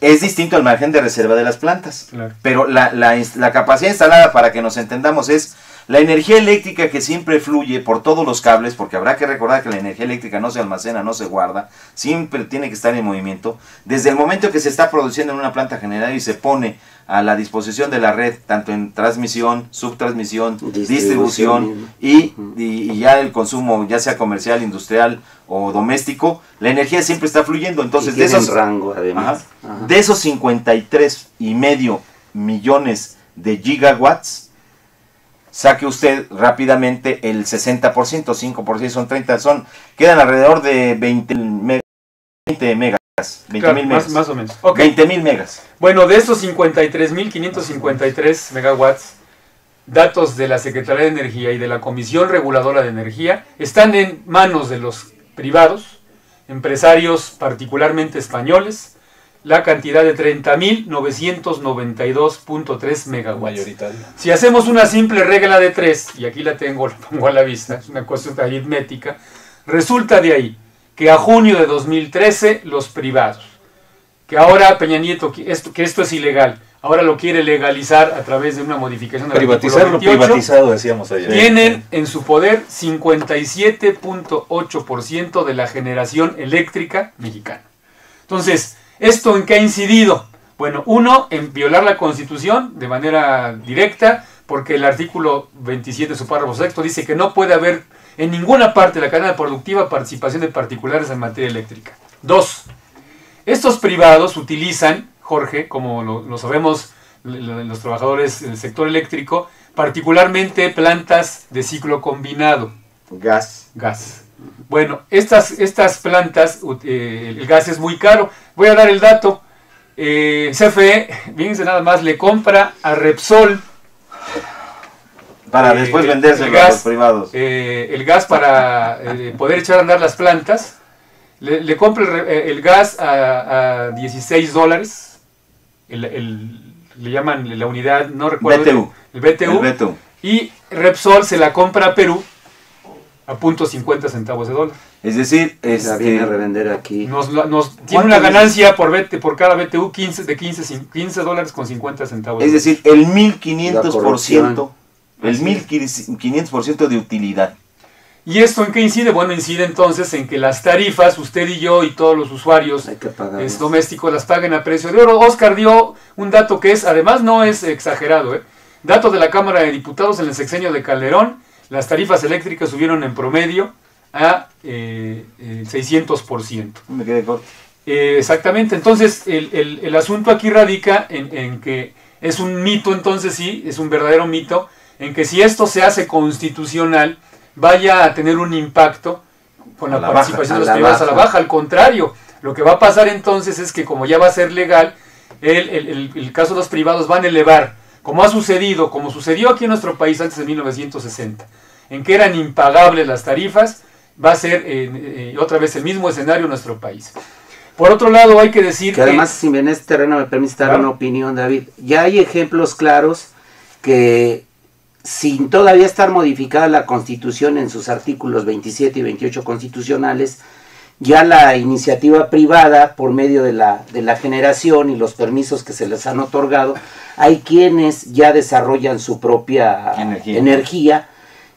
Es distinto al margen de reserva de las plantas. Claro. Pero la, la la capacidad instalada, para que nos entendamos, es la energía eléctrica que siempre fluye por todos los cables, porque habrá que recordar que la energía eléctrica no se almacena, no se guarda, siempre tiene que estar en movimiento. Desde el momento que se está produciendo en una planta general y se pone a la disposición de la red, tanto en transmisión, subtransmisión, Distribución. distribución y, y- y ya el consumo, ya sea comercial, industrial o doméstico, la energía siempre está fluyendo. Entonces, y de esos, rango además. Ajá. Ajá. De esos 53 y medio millones de gigawatts, saque usted rápidamente el 60%, 5 por 6 son 30, son, quedan alrededor de 20 me- 20 megas, 20 Claro, mil megas. más o menos. Ok. 20 mil megas. Bueno, de estos 53.553 megawatts, datos de la Secretaría de Energía y de la Comisión Reguladora de Energía están en manos de los privados, empresarios particularmente españoles, la cantidad de 30.992.3 megawatts. mayoritario. Si hacemos una simple regla de tres, y aquí la tengo, *laughs* la pongo a la vista, es una cuestión aritmética, resulta de ahí que a junio de 2013 los privados, que ahora Peña Nieto, que esto, que esto es ilegal, ahora lo quiere legalizar a través de una modificación Privatizar lo 28, privatizado, decíamos ayer. tienen en su poder 57.8% de la generación eléctrica mexicana. Entonces, ¿esto en qué ha incidido? Bueno, uno, en violar la Constitución de manera directa, porque el artículo 27, su párrafo sexto, dice que no puede haber en ninguna parte de la cadena productiva participación de particulares en materia eléctrica. Dos, estos privados utilizan, Jorge, como lo, lo sabemos los trabajadores del sector eléctrico, particularmente plantas de ciclo combinado, Gas. gas. Bueno, estas, estas plantas, eh, el gas es muy caro. Voy a dar el dato. Eh, CFE, fíjense nada más, le compra a Repsol Para Eh, después el vendérselo a gas, los privados. eh, el gas para eh, poder echar a andar las plantas. Le, le compra el, gas a, a 16 dólares. El, el- le llaman la unidad, no recuerdo. BTU. El BTU. El Beto. Y Repsol se la compra a Perú a punto 50 centavos de dólar. Es decir, La viene a este, revender aquí. Nos, la- nos tiene una ganancia por, BT por cada BTU 15, de 15, cin- 15 dólares con 50 centavos. es decir, el La 1500%, corrupción. el Así 1500% de utilidad. ¿Y esto en qué incide? Bueno, incide entonces en que las tarifas, usted y yo y todos los usuarios es, domésticos las paguen a precio de oro. Oscar dio un dato que es, además no es exagerado, ¿eh? dato de la Cámara de Diputados en el sexenio de Calderón, las tarifas eléctricas subieron en promedio a eh, eh, 600%. Me quedé corto. Eh, exactamente, entonces el, el- el asunto aquí radica en, en que es un mito, entonces sí, es un verdadero mito, en que si esto se hace constitucional, vaya a tener un impacto con la, participación de los privados a la baja. Al contrario, lo que va a pasar entonces es que como ya va a ser legal, el- el caso de los privados van a elevar, como ha sucedido, como sucedió aquí en nuestro país antes de 1960, en que eran impagables las tarifas, va a ser eh, eh, otra vez el mismo escenario en nuestro país. Por otro lado, hay que decir Que además, si en este terreno me permite dar Claro. una opinión, David, ya hay ejemplos claros que sin todavía estar modificada la Constitución en sus artículos 27 y 28 constitucionales, ya la iniciativa privada, por medio de la, de la generación y los permisos que se les han otorgado, hay quienes ya desarrollan su propia Energía. energía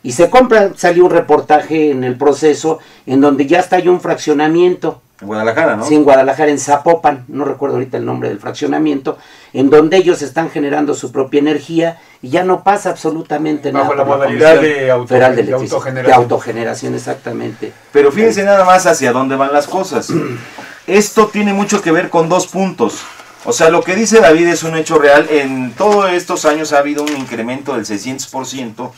y se compra, salió un reportaje en el proceso en donde ya está hay un fraccionamiento En Guadalajara, ¿no? Sí, en Guadalajara, en Zapopan, no recuerdo ahorita el nombre del fraccionamiento, en donde ellos están generando su propia energía y ya no pasa absolutamente Bajo nada. la por modalidad de auto- de autogeneración. De autogeneración, exactamente. Pero fíjense nada más hacia dónde van las cosas. *clears throat* Esto tiene mucho que ver con dos puntos. O sea, lo que dice David es un hecho real. En todos estos años ha habido un incremento del 600%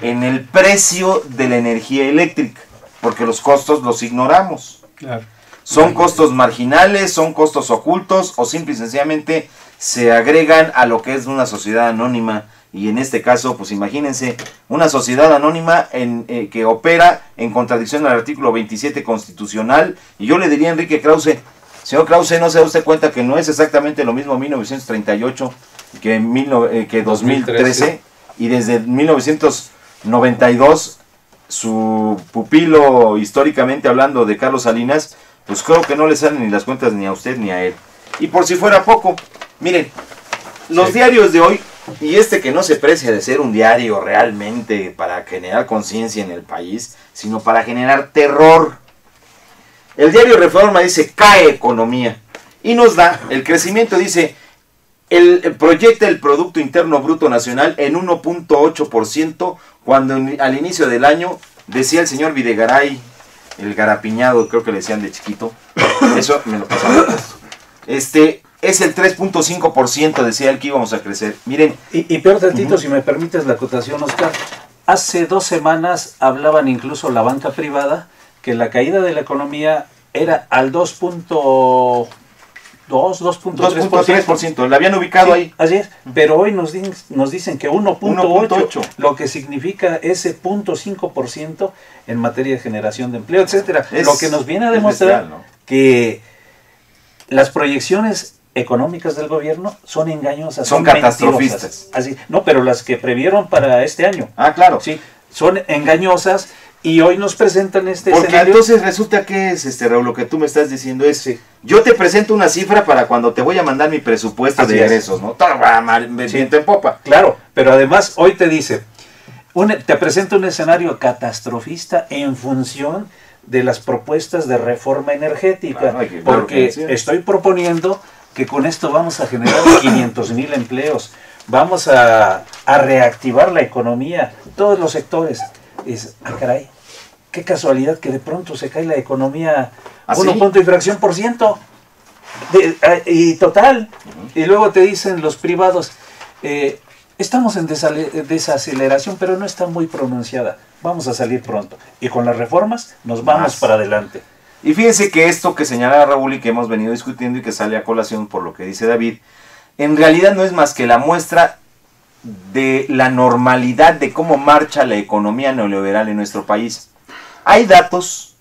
en el precio de la energía eléctrica, porque los costos los ignoramos. Claro. Son costos marginales, son costos ocultos o simple y sencillamente se agregan a lo que es una sociedad anónima. Y en este caso, pues imagínense, una sociedad anónima en, eh, que opera en contradicción al artículo 27 constitucional. Y yo le diría a Enrique Krause, señor Krause, ¿no se da usted cuenta que no es exactamente lo mismo 1938 que, mil eh, que 2013? Y desde 1992 su pupilo, históricamente hablando de Carlos Salinas, pues creo que no le salen ni las cuentas ni a usted ni a él. Y por si fuera poco, miren, los Sí. diarios de hoy, y este que no se precia de ser un diario realmente para generar conciencia en el país, sino para generar terror. El diario Reforma dice, cae economía. Y nos da, el crecimiento dice, el, proyecta el Producto Interno Bruto Nacional en 1.8%, cuando al inicio del año decía el señor Videgaray, el garapiñado, creo que le decían de chiquito, *coughs* eso me lo pasaba. Este, es el 3.5%, decía él que íbamos a crecer. Miren, Y, y peor tantito, si me permites la acotación, Oscar. Hace dos semanas hablaban incluso la banca privada que la caída de la economía era al 2.2, 2.3%. 2.3%, la habían ubicado Sí, ahí. Así es, pero hoy nos, din- nos dicen que 1.8, 1.8. lo que significa ese 0.5% en materia de generación de empleo, etcétera. Es- lo que nos viene a demostrar bestial, ¿no? que las proyecciones económicas del gobierno son engañosas, Son mentirosas. catastrofistas. Así, no, pero las que previeron para este año, Ah, claro. sí, son engañosas y hoy nos presentan este Porque escenario. entonces resulta que es, este Raúl, lo que tú me estás diciendo es, Sí. yo te presento una cifra para cuando te voy a mandar mi presupuesto Así de es. egresos, ¿no? Me Sí. viento en popa. Claro, pero además hoy te dice, un- te presenta un escenario catastrofista en función de las propuestas de reforma energética, Claro, porque estoy proponiendo que con esto vamos a generar *coughs* 500 mil empleos, vamos a, a reactivar la economía, todos los sectores. Es, ah, caray, qué casualidad que de pronto se cae la economía ¿Ah, uno sí? punto y fracción por ciento. De- eh, y total. Y luego te dicen los privados, eh, estamos en desaceleración, pero no está muy pronunciada. Vamos a salir pronto. Y con las reformas nos vamos Más. para adelante. Y fíjense que esto que señala Raúl y que hemos venido discutiendo y que sale a colación por lo que dice David, en realidad no es más que la muestra de la normalidad de cómo marcha la economía neoliberal en nuestro país. Hay datos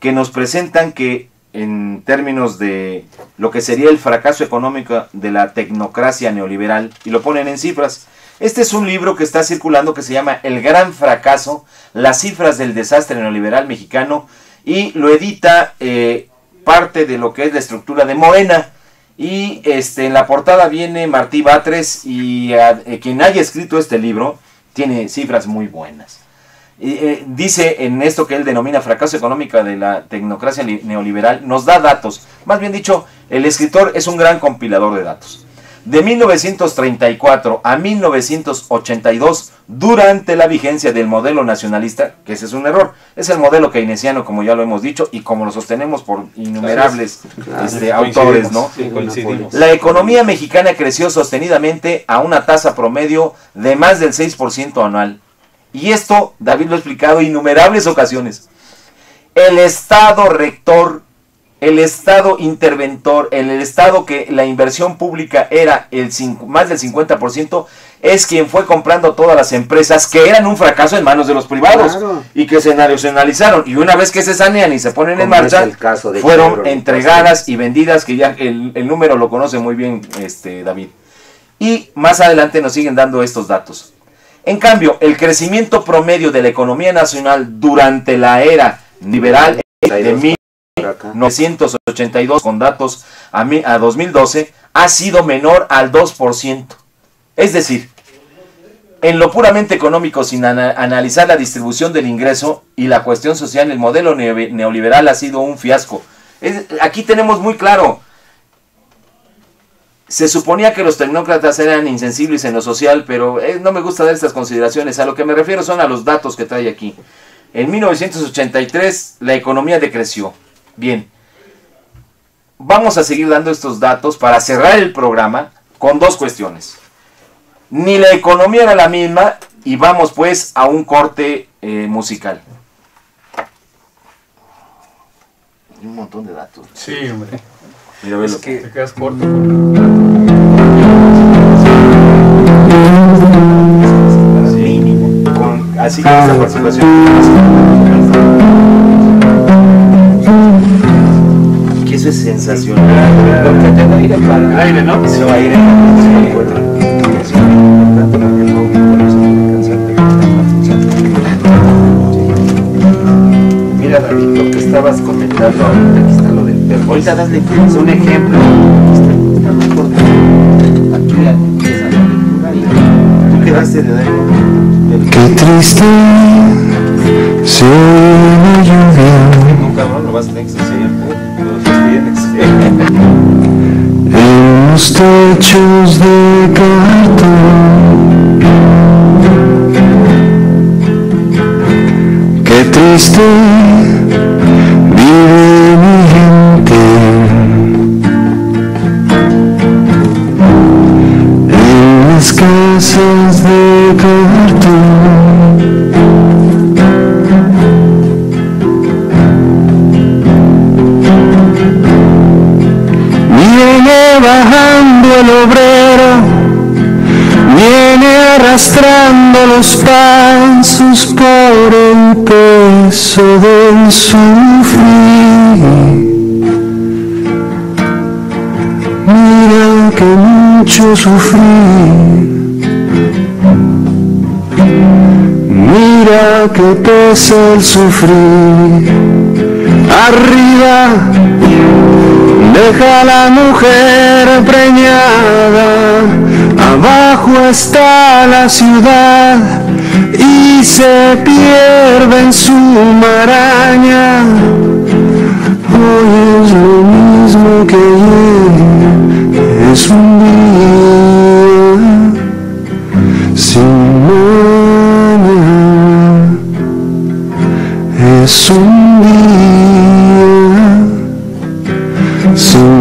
que nos presentan que en términos de lo que sería el fracaso económico de la tecnocracia neoliberal, y lo ponen en cifras. Este es un libro que está circulando que se llama El Gran Fracaso, las cifras del desastre neoliberal mexicano, y lo edita eh, parte de lo que es la estructura de Morena. Y este, en la portada viene Martí Batres y a- eh, quien haya escrito este libro tiene cifras muy buenas. Eh, dice en esto que él denomina fracaso económico de la tecnocracia li- neoliberal, nos da datos. Más bien dicho, el escritor es un gran compilador de datos. De 1934 a 1982 durante la vigencia del modelo nacionalista, que ese es un error. Es el modelo keynesiano, como ya lo hemos dicho, y como lo sostenemos por innumerables este, autores, ¿no? Sí, coincidimos. La economía mexicana creció sostenidamente a una tasa promedio de más del 6% anual. Y esto David lo ha explicado en innumerables ocasiones. El Estado rector, el Estado interventor, el Estado que la inversión pública era el más del 50%, es quien fue comprando todas las empresas que eran un fracaso en manos de los privados Claro. y que se nacionalizaron. Y una vez que se sanean y se ponen en Como marcha, el caso de fueron entregadas y vendidas, que ya el, el número lo conoce muy bien este David. Y más adelante nos siguen dando estos datos. En cambio, el crecimiento promedio de la economía nacional durante la era liberal de por acá. 1982 con datos a, a 2012 ha sido menor al 2%. Es decir, en lo puramente económico, sin ana- analizar la distribución del ingreso y la cuestión social, el modelo neo- neoliberal ha sido un fiasco. Aquí tenemos muy claro, se suponía que los tecnócratas eran insensibles en lo social, pero eh, no me gusta dar estas consideraciones. A lo que me refiero son a los datos que trae aquí. En 1983 la economía decreció. Bien, vamos a seguir dando estos datos para cerrar el programa con dos cuestiones. Ni la economía era la misma y vamos pues a un corte eh, musical. Hay un montón de datos. Sí, hombre. Mira, velo. Te quedas corto. Con, así con esta participación. Eso es sensacional. Porque te da aire para Aire, ¿no? Eso aire. Mira, David, lo que estabas comentando ahorita, aquí está lo del perro. Ahorita das un ejemplo. Está, está muy corto. Aquí empieza la lectura y tú quedaste de dar el- Qué triste se oye la lluvia Nunca lo vas a tener los techos de cartón. Qué triste arrastrando los pasos por el peso del sufrir. Mira que mucho sufrir. Mira que pesa el sufrir. Arriba Deja la mujer preñada, abajo está la ciudad y se pierde en su maraña. Hoy es lo mismo que ayer, es un día sin mañana, es un día sin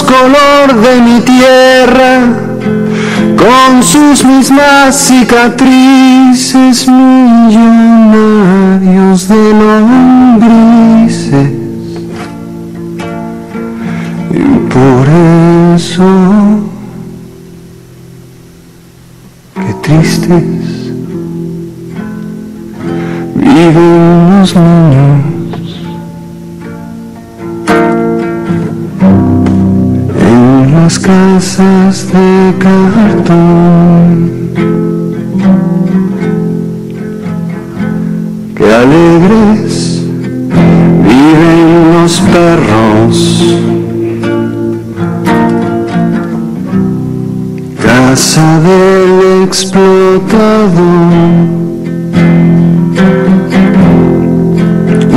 Color de mi tierra, con sus mismas cicatrices, millonarios de lombrices. Y por eso, qué tristes viven los niños casas de cartón. Que alegres viven los perros. Casa del explotador.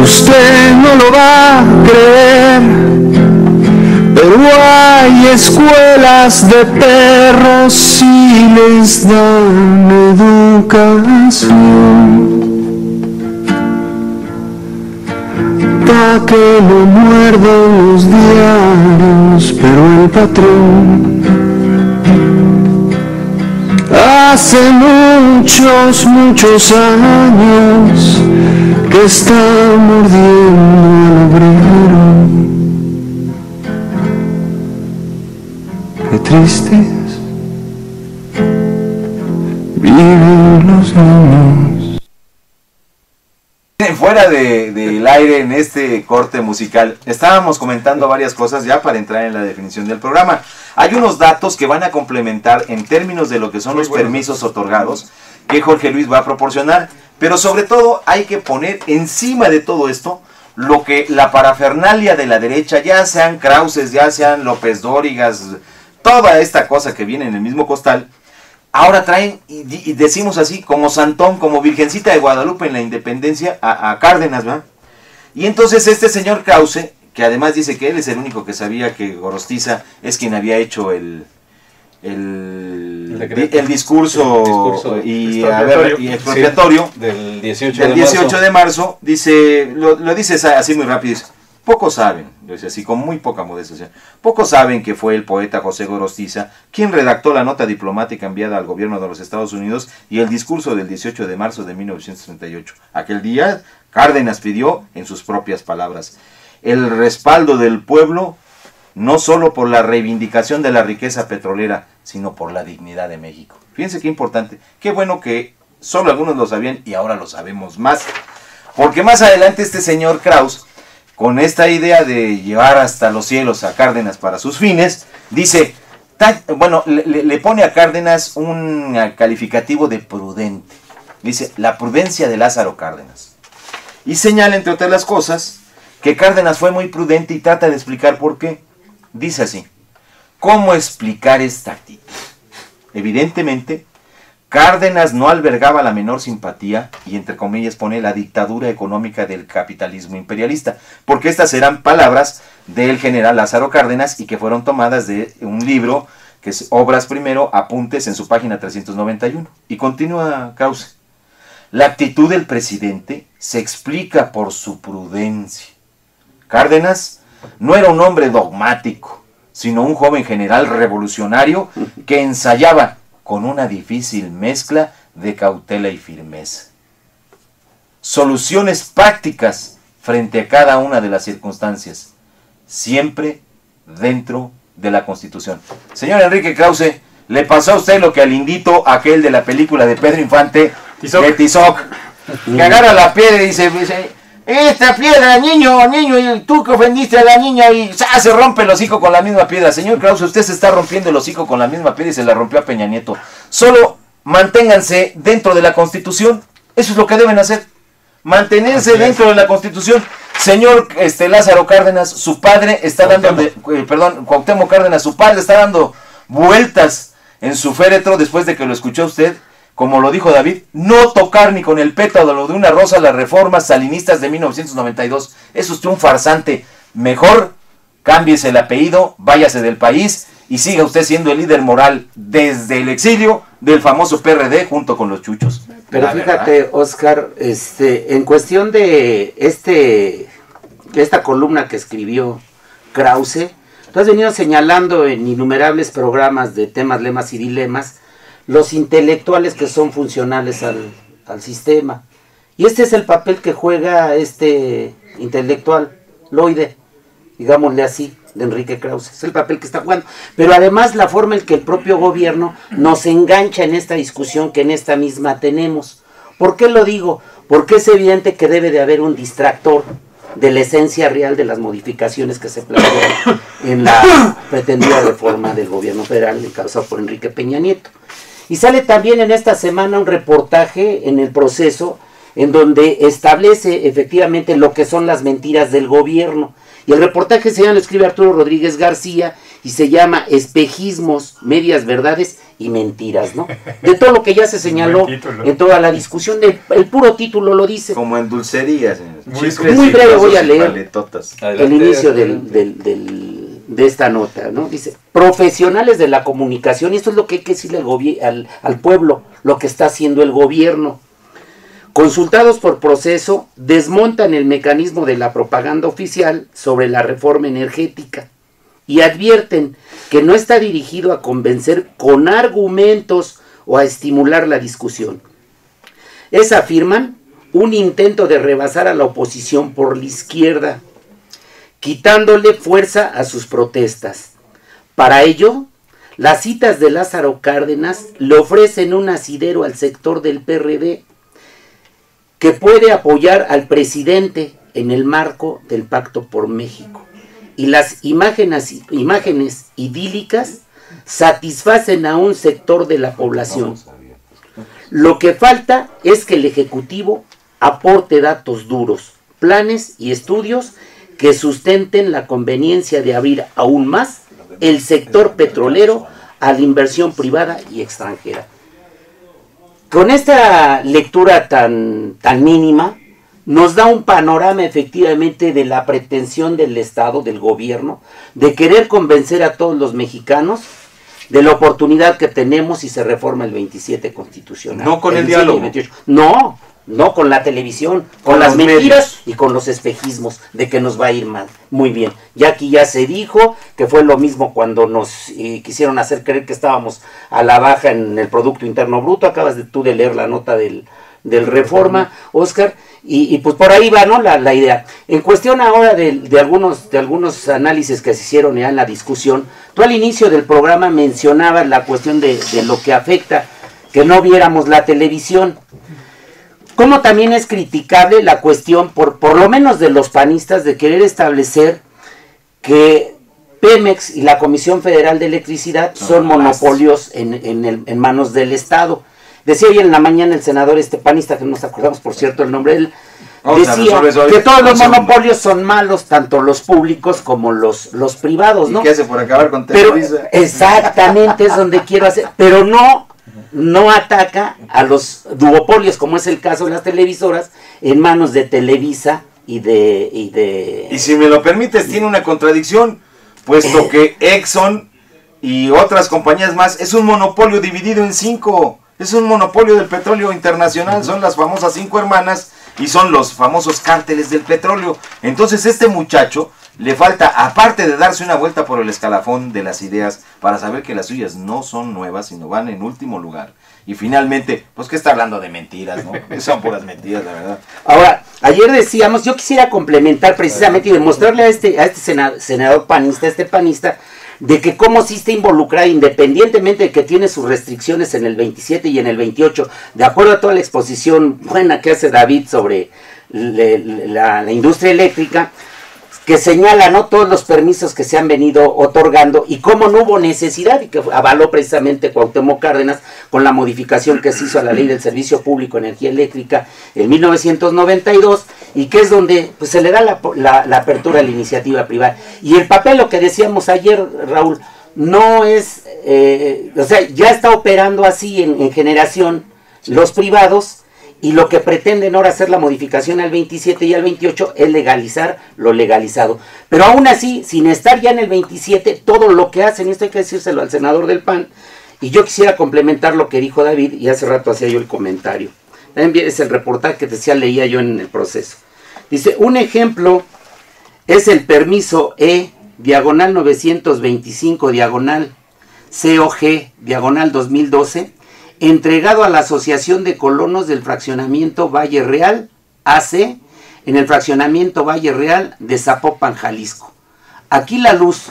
Usted no lo va a hay escuelas de perros si les dan educación. Pa' que no muerdan los diarios, pero el patrón hace muchos, muchos años que está mordiendo al obrero. Qué tristes viven los niños. Fuera de- del aire en este corte musical, estábamos comentando varias cosas ya para entrar en la definición del programa. Hay unos datos que van a complementar en términos de lo que son Muy los buenos permisos otorgados que Jorge Luis va a proporcionar, pero sobre todo hay que poner encima de todo esto lo que la parafernalia de la derecha, ya sean Krauses, ya sean López Dórigas, toda esta cosa que viene en el mismo costal, ahora traen, y, decimos así, como Santón, como Virgencita de Guadalupe en la independencia, a, a Cárdenas, ¿verdad? Y entonces este señor Krause, que además dice que él es el único que sabía que Gorostiza es quien había hecho el, el, El decreto. el discurso, El discurso y, expropiatorio. y expropiatorio Del 18 del de 18 marzo. de marzo, dice, lo, lo dice así muy rápido, dice, pocos saben, lo dice así con muy poca modestia, pocos saben que fue el poeta José Gorostiza quien redactó la nota diplomática enviada al gobierno de los Estados Unidos y el discurso del 18 de marzo de 1938. Aquel día, Cárdenas pidió, en sus propias palabras, el respaldo del pueblo no solo por la reivindicación de la riqueza petrolera, sino por la dignidad de México. Fíjense qué importante, qué bueno que solo algunos lo sabían y ahora lo sabemos más. Porque más adelante este señor Kraus, con esta idea de llevar hasta los cielos a Cárdenas para sus fines, dice, bueno, le, pone a Cárdenas un calificativo de prudente. Dice, la prudencia de Lázaro Cárdenas. Y señala, entre otras cosas, que Cárdenas fue muy prudente y trata de explicar por qué. Dice así, ¿cómo explicar esta actitud? Evidentemente, Cárdenas no albergaba la menor simpatía y entre comillas pone la dictadura económica del capitalismo imperialista, porque estas eran palabras del general Lázaro Cárdenas y que fueron tomadas de un libro que es Obras Primero, Apuntes en su página 391. Y continúa Krause. La actitud del presidente se explica por su prudencia. Cárdenas no era un hombre dogmático, sino un joven general revolucionario que ensayaba con una difícil mezcla de cautela y firmeza. Soluciones prácticas frente a cada una de las circunstancias, siempre dentro de la Constitución. Señor Enrique Krause, le pasó a usted lo que al indito aquel de la película de Pedro Infante, Tizoc. de Tizoc, que agarra la piedra y dice, dice, esta piedra, niño, niño, y tú que ofendiste a la niña y se rompe el hocico con la misma piedra. Señor Krause, usted se está rompiendo el hocico con la misma piedra y se la rompió a Peña Nieto. Solo manténganse dentro de la Constitución. Eso es lo que deben hacer. Mantenerse Así es. dentro de la Constitución. Señor este, Lázaro Cárdenas, su padre está dando, de- eh, perdón, Cuauhtémoc Cárdenas, su padre está dando vueltas en su féretro después de que lo escuchó usted, como lo dijo David, no tocar ni con el pétalo de una rosa las reformas salinistas de 1992. Eso es un farsante. Mejor cámbiese el apellido, váyase del país y siga usted siendo el líder moral desde el exilio del famoso PRD junto con los chuchos. Pero La fíjate, Oscar, este, en cuestión de este, de esta columna que escribió Krause, tú has venido señalando en innumerables programas de temas, lemas y dilemas los intelectuales que son funcionales al, al sistema. Y este es el papel que juega este intelectual, Loide, digámosle así, de Enrique Krause. Es el papel que está jugando. Pero además la forma en que el propio gobierno nos engancha en esta discusión que en esta misma tenemos. ¿Por qué lo digo? Porque es evidente que debe de haber un distractor de la esencia real de las modificaciones que se plantean en la *coughs* pretendida reforma del gobierno federal encabezado por Enrique Peña Nieto. Y sale también en esta semana un reportaje en el proceso en donde establece efectivamente lo que son las mentiras del gobierno. Y el reportaje se llama, lo escribe Arturo Rodríguez García y se llama Espejismos, Medias Verdades y Mentiras, ¿no? De todo lo que ya se *laughs* señaló en toda la discusión, del- el puro título lo dice. Como en dulcería, señores. Muy breve voy a leer. el inicio del, del- del- de esta nota, ¿no? Dice, profesionales de la comunicación, y esto es lo que hay que decirle al, al pueblo, lo que está haciendo el gobierno. Consultados por proceso, desmontan el mecanismo de la propaganda oficial sobre la reforma energética y advierten que no está dirigido a convencer con argumentos o a estimular la discusión. Es, afirman, un intento de rebasar a la oposición por la izquierda, quitándole fuerza a sus protestas. Para ello, las citas de Lázaro Cárdenas le ofrecen un asidero al sector del PRD que puede apoyar al presidente en el marco del Pacto por México. Y las imágenes, imágenes idílicas satisfacen a un sector de la población. Lo que falta es que el Ejecutivo aporte datos duros, planes y estudios que sustenten la conveniencia de abrir aún más el sector petrolero a la inversión privada y extranjera. Con esta lectura tan, tan mínima, nos da un panorama efectivamente de la pretensión del Estado, del gobierno, de querer convencer a todos los mexicanos de la oportunidad que tenemos si se reforma el 27 constitucional. No con el 27 y diálogo. 28. No, no con la televisión, con, Con las mentiras medios. y con los espejismos de que nos va a ir mal. Muy bien, ya aquí ya se dijo que fue lo mismo cuando nos eh, quisieron hacer creer que estábamos a la baja en el Producto Interno Bruto. Acabas de, tú de leer la nota del, del Reforma, Oscar, y, y pues por ahí va ¿no? la, la idea. En cuestión ahora de, de algunos, de algunos análisis que se hicieron ya en la discusión, tú al inicio del programa mencionabas la cuestión de, de lo que afecta que no viéramos la televisión. Como también es criticable la cuestión, por, por lo menos de los panistas, de querer establecer que Pemex y la Comisión Federal de Electricidad son monopolios en, en el- en manos del Estado. Decía hoy en la mañana el senador este panista, que no nos acordamos por cierto el nombre de él, decía que todos los monopolios son malos, tanto los públicos como los, los privados, ¿Y ¿no? qué hace por acabar con Pero Televisa? exactamente es donde quiero hacer, pero no no ataca a los duopolios como es el caso de las televisoras en manos de Televisa y de y de Y si me lo permites, tiene una contradicción, puesto que Exxon y otras compañías más es un monopolio dividido en cinco. Es un monopolio del petróleo internacional, son las famosas cinco hermanas y son los famosos cárteles del petróleo. Entonces este muchacho le falta, aparte de darse una vuelta por el escalafón de las ideas, para saber que las suyas no son nuevas, sino van en último lugar. Y finalmente, pues que está hablando de mentiras, ¿no? *laughs* Son puras mentiras, la verdad. Ahora, ayer decíamos, yo quisiera complementar precisamente y demostrarle a este, a este sena- senador panista, a este panista, de que cómo sí está involucrada, independientemente de que tiene sus restricciones en el 27 y en el 28, de acuerdo a toda la exposición buena que hace David sobre la industria eléctrica, que señala no todos los permisos que se han venido otorgando y cómo no hubo necesidad y que avaló precisamente Cuauhtémoc Cárdenas con la modificación que se hizo a la ley del servicio público de energía eléctrica en 1992 y que es donde pues, se le da la, la- la apertura a la iniciativa privada. Y el papel lo que decíamos ayer Raúl no es eh, o sea ya está operando así en, en generación los privados y lo que pretenden ahora hacer la modificación al 27 y al 28 es legalizar lo legalizado. Pero aún así, sin estar ya en el 27, todo lo que hacen, esto hay que decírselo al senador del PAN, y yo quisiera complementar lo que dijo David, y hace rato hacía yo el comentario. También es el reportaje que decía, leía yo en el proceso. Dice, un ejemplo es el permiso E, diagonal 925, diagonal COG, diagonal 2012, entregado a la Asociación de Colonos del Fraccionamiento Valle Real, AC, en el fraccionamiento Valle Real de Zapopan, Jalisco. Aquí la luz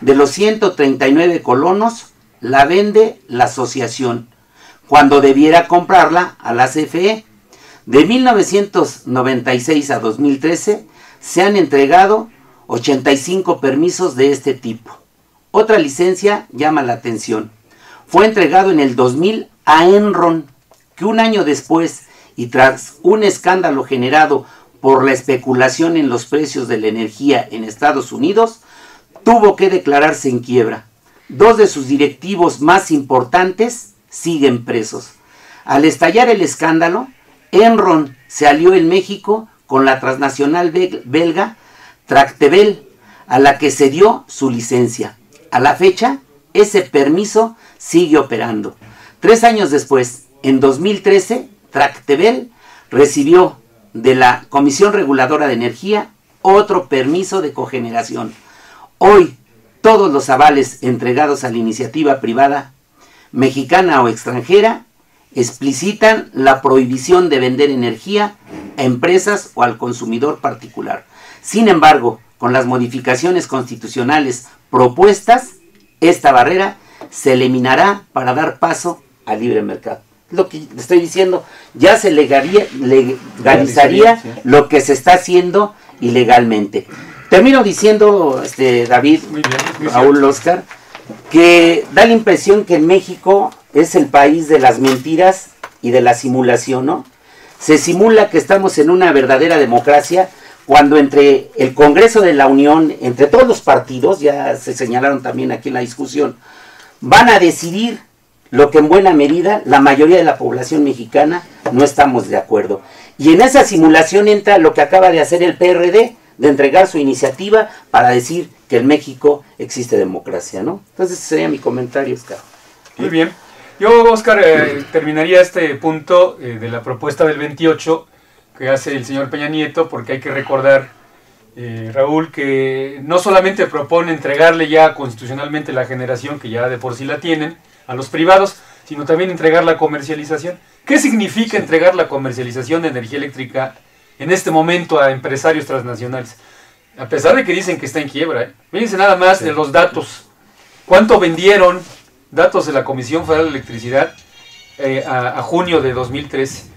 de los 139 colonos la vende la asociación, cuando debiera comprarla a la CFE. De 1996 a 2013 se han entregado 85 permisos de este tipo. Otra licencia llama la atención. Fue entregado en el 2000 a Enron, que un año después y tras un escándalo generado por la especulación en los precios de la energía en Estados Unidos, tuvo que declararse en quiebra. Dos de sus directivos más importantes siguen presos. Al estallar el escándalo, Enron se alió en México con la transnacional bel- belga Tractebel, a la que se dio su licencia. A la fecha, ese permiso sigue operando. Tres años después, en 2013, Tractebel recibió de la Comisión Reguladora de Energía otro permiso de cogeneración. Hoy, todos los avales entregados a la iniciativa privada, mexicana o extranjera, explicitan la prohibición de vender energía a empresas o al consumidor particular. Sin embargo, con las modificaciones constitucionales propuestas, esta barrera se eliminará para dar paso al libre mercado. Lo que estoy diciendo, ya se legaría- legalizaría lo que se está haciendo ilegalmente. Termino diciendo, este, David, Muy bien, muy Raúl Oscar, que da la impresión que en México es el país de las mentiras y de la simulación, ¿no? Se simula que estamos en una verdadera democracia cuando entre el Congreso de la Unión, entre todos los partidos, ya se señalaron también aquí en la discusión, van a decidir lo que en buena medida la mayoría de la población mexicana no estamos de acuerdo. Y en esa simulación entra lo que acaba de hacer el PRD, de entregar su iniciativa para decir que en México existe democracia, ¿no? Entonces ese sería mi comentario, Oscar. Muy bien. Yo, Oscar, eh, terminaría este punto eh, de la propuesta del 28 que hace el señor Peña Nieto, porque hay que recordar, eh, Raúl, que no solamente propone entregarle ya constitucionalmente la generación, que ya de por sí la tienen, a los privados, sino también entregar la comercialización. ¿Qué significa entregar la comercialización de energía eléctrica en este momento a empresarios transnacionales? A pesar de que dicen que está en quiebra, ¿eh? fíjense nada más de los datos. ¿Cuánto vendieron datos de la Comisión Federal de Electricidad eh, a, a junio de 2013.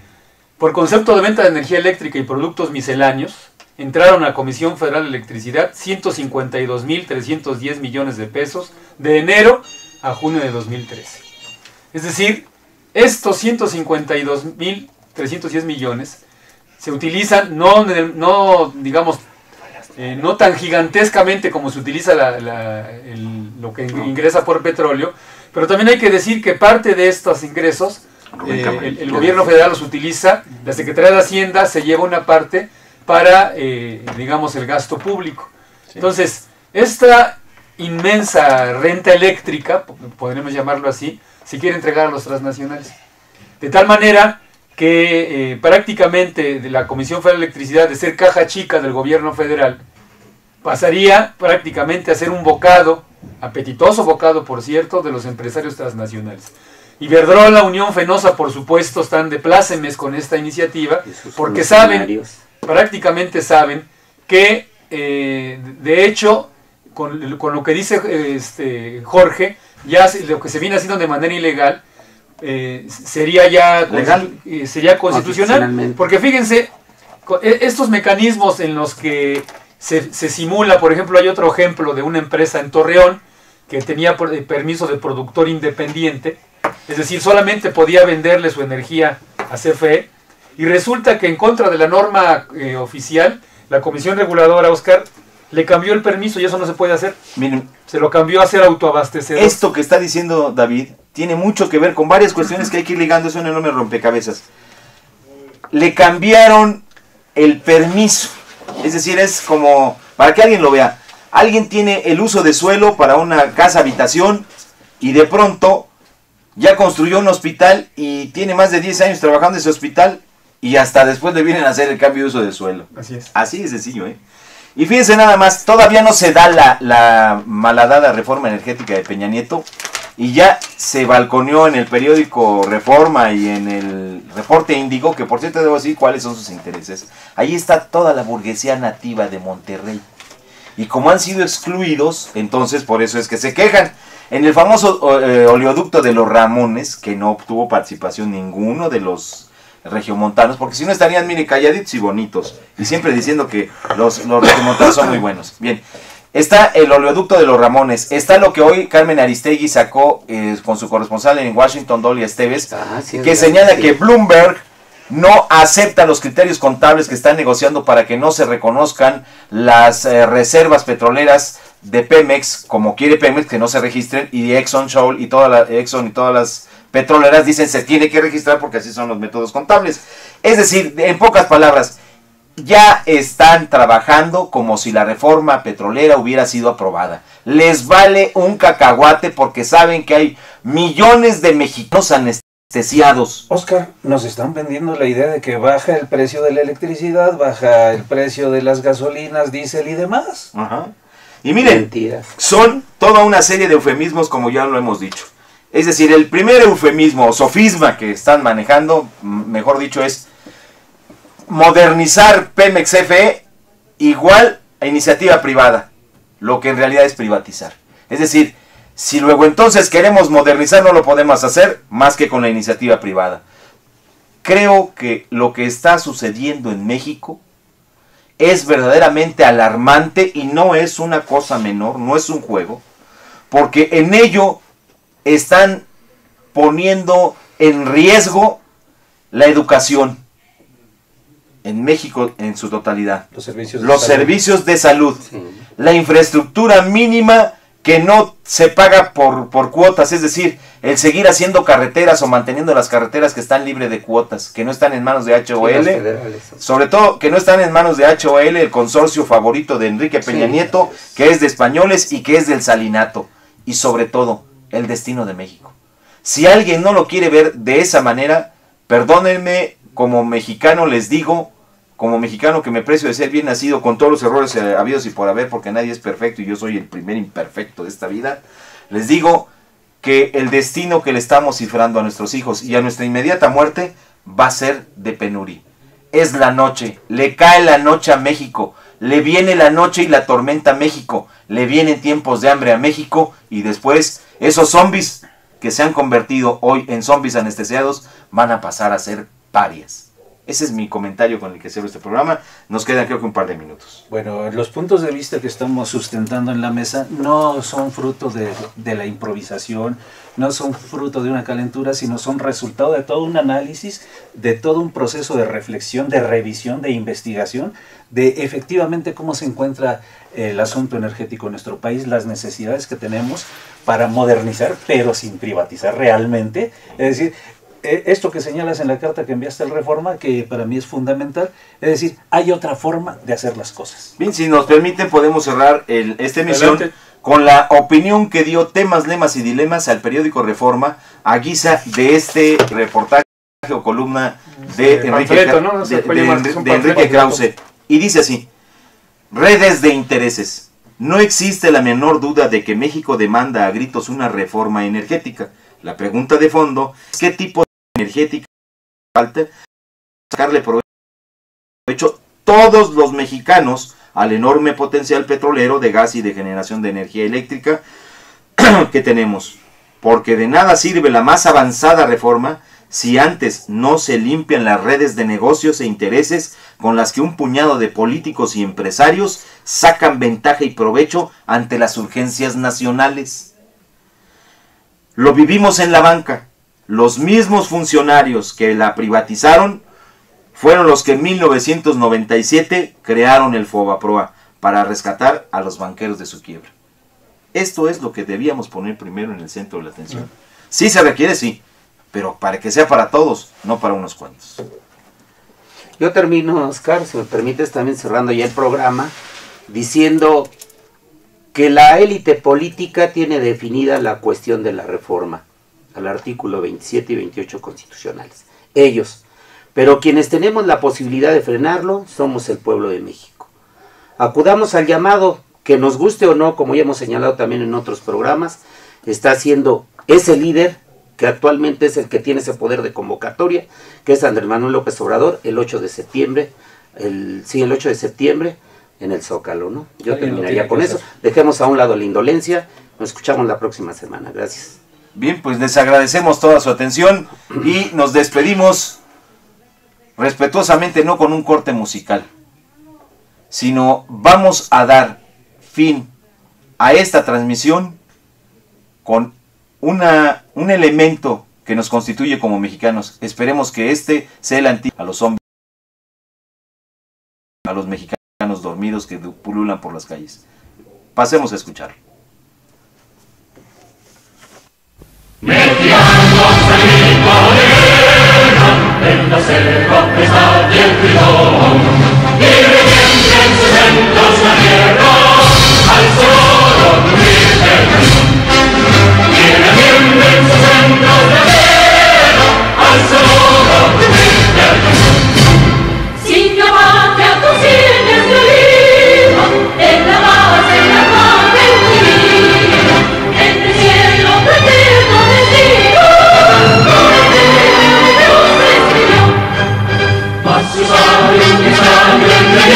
Por concepto de venta de energía eléctrica y productos misceláneos, entraron a Comisión Federal de Electricidad 152.310 millones de pesos de enero a junio de 2013. Es decir, estos 152.310 millones se utilizan no, no digamos, eh, no tan gigantescamente como se utiliza la- la- el- lo que ingresa por petróleo, pero también hay que decir que parte de estos ingresos eh, el gobierno federal los utiliza, la Secretaría de Hacienda se lleva una parte para, eh, digamos, el gasto público. Entonces, esta inmensa renta eléctrica, po- podremos llamarlo así, se quiere entregar a los transnacionales. De tal manera que eh, prácticamente de la Comisión Federal de Electricidad, de ser caja chica del gobierno federal, pasaría prácticamente a ser un bocado, apetitoso bocado, por cierto, de los empresarios transnacionales. Iberdrola, Unión Fenosa, por supuesto, están de plácemes con esta iniciativa, porque saben prácticamente saben que, eh, de hecho, con, con lo que dice este, Jorge, ya lo que se viene haciendo de manera ilegal, eh, sería ya Legal. eh, sería constitucional. Porque fíjense, e- estos mecanismos en los que se, se simula, por ejemplo, hay otro ejemplo de una empresa en Torreón que tenía eh, permiso de productor independiente, es decir, solamente podía venderle su energía a CFE, y resulta que en contra de la norma eh, oficial, la Comisión Reguladora, Oscar, le cambió el permiso y eso no se puede hacer. Miren, Se lo cambió a ser autoabastecedor. esto que está diciendo David tiene mucho que ver con varias cuestiones que hay que ir ligando, es un enorme rompecabezas. Le cambiaron el permiso, es decir, es como, para que alguien lo vea, alguien tiene el uso de suelo para una casa habitación y de pronto ya construyó un hospital y tiene más de 10 años trabajando en ese hospital y hasta después le vienen a hacer el cambio de uso de suelo. Así es. Así de sencillo, ¿eh? Y fíjense nada más, todavía no se da la, la malhadada reforma energética de Peña Nieto y ya se balconeó en el periódico Reforma y en el reporte Índigo, que por cierto debo decir cuáles son sus intereses. Ahí está toda la burguesía nativa de Monterrey. Y como han sido excluidos, entonces por eso es que se quejan. En el famoso eh, oleoducto de los Ramones, que no obtuvo participación ninguno de los regiomontanos, porque si no estarían, mire, calladitos y bonitos, y siempre diciendo que los, los regiomontanos son muy buenos. Bien, está el oleoducto de los Ramones, está lo que hoy Carmen Aristegui sacó eh, con su corresponsal en Washington, Dolly Esteves, Ah, sí, es que verdad, señala sí. que Bloomberg no acepta los criterios contables que están negociando para que no se reconozcan las eh, reservas petroleras de Pemex, como quiere Pemex, que no se registren, y Exxon Shoal y toda la, Exxon y todas las petroleras dicen se tiene que registrar porque así son los métodos contables. Es decir, en pocas palabras, ya están trabajando como si la reforma petrolera hubiera sido aprobada. Les vale un cacahuate porque saben que hay millones de mexicanos anestesiados. Oscar, nos están vendiendo la idea de que baja el precio de la electricidad, baja el precio de las gasolinas, diésel y demás. Ajá. Y miren, son toda una serie de eufemismos como ya lo hemos dicho. Es decir, el primer eufemismo o sofisma que están manejando, mejor dicho, es modernizar Pemex FE igual a iniciativa privada, lo que en realidad es privatizar. Es decir, si luego entonces queremos modernizar no lo podemos hacer más que con la iniciativa privada. Creo que lo que está sucediendo en México es verdaderamente alarmante y no es una cosa menor, no es un juego, porque en ello están poniendo en riesgo la educación en México en su totalidad, Los servicios de los salud. servicios de salud, Sí. la infraestructura mínima que no se paga por, por cuotas, es decir, el seguir haciendo carreteras o manteniendo las carreteras que están libres de cuotas, que no están en manos de HOL, sobre todo que no están en manos de HOL, el consorcio favorito de Enrique Peña Sí. Nieto, que es de españoles y que es del salinato. Y sobre todo, el destino de México. Si alguien no lo quiere ver de esa manera, perdónenme, como mexicano les digo, como mexicano que me precio de ser bien nacido, con todos los errores eh, habidos y por haber, porque nadie es perfecto y yo soy el primer imperfecto de esta vida, les digo que el destino que le estamos cifrando a nuestros hijos y a nuestra inmediata muerte va a ser de penuria. Es la noche, le cae la noche a México, le viene la noche y la tormenta a México, le vienen tiempos de hambre a México y después esos zombies que se han convertido hoy en zombies anestesiados van a pasar a ser parias. Ese es mi comentario con el que cierro este programa. Nos quedan creo que un par de minutos. Bueno, los puntos de vista que estamos sustentando en la mesa no son fruto de, de la improvisación, no son fruto de una calentura, sino son resultado de todo un análisis, de todo un proceso de reflexión, de revisión, de investigación, de efectivamente cómo se encuentra el asunto energético en nuestro país, las necesidades que tenemos para modernizar, pero sin privatizar realmente. Es decir, eh, esto que señalas en la carta que enviaste al Reforma, que para mí es fundamental, es decir, hay otra forma de hacer las cosas. Bien, si nos permiten podemos cerrar el, esta emisión Adelante. con la opinión que dio temas, lemas y dilemas al periódico Reforma a guisa de este reportaje o columna de Enrique, panfleto, Ca- ¿no? Se de- Enrique. Krause. Y dice así, redes de intereses. No existe la menor duda de que México demanda a gritos una reforma energética. La pregunta de fondo es qué tipo de energética falta sacarle provecho todos los mexicanos al enorme potencial petrolero de gas y de generación de energía eléctrica *clears throat* que tenemos. Porque de nada sirve la más avanzada reforma si antes no se limpian las redes de negocios e intereses con las que un puñado de políticos y empresarios sacan ventaja y provecho ante las urgencias nacionales. Lo vivimos en la banca. Los mismos funcionarios que la privatizaron fueron los que en 1997 crearon el FOBAPROA para rescatar a los banqueros de su quiebra. Esto es lo que debíamos poner primero en el centro de la atención. Sí se requiere, sí, pero para que sea para todos, no para unos cuantos. Yo termino, Oscar, si me permites, también cerrando ya el programa, diciendo que la élite política tiene definida la cuestión de la reforma al artículo 27 y 28 constitucionales. Ellos. Pero quienes tenemos la posibilidad de frenarlo somos el pueblo de México. Acudamos al llamado, que nos guste o no, como ya hemos señalado también en otros programas, está siendo ese líder que actualmente es el que tiene ese poder de convocatoria, que es Andrés Manuel López Obrador, el 8 de septiembre, el, sí, el 8 de septiembre en el Zócalo, ¿no? Yo Alguien terminaría con eso. hacer. Dejemos a un lado la indolencia, nos escuchamos la próxima semana. Gracias. Bien, pues les agradecemos toda su atención y nos despedimos respetuosamente, no con un corte musical, sino vamos a dar fin a esta transmisión con una, un elemento que nos constituye como mexicanos. Esperemos que este sea el antídoto a los zombies, a los mexicanos dormidos que pululan por las calles. Pasemos a escuchar.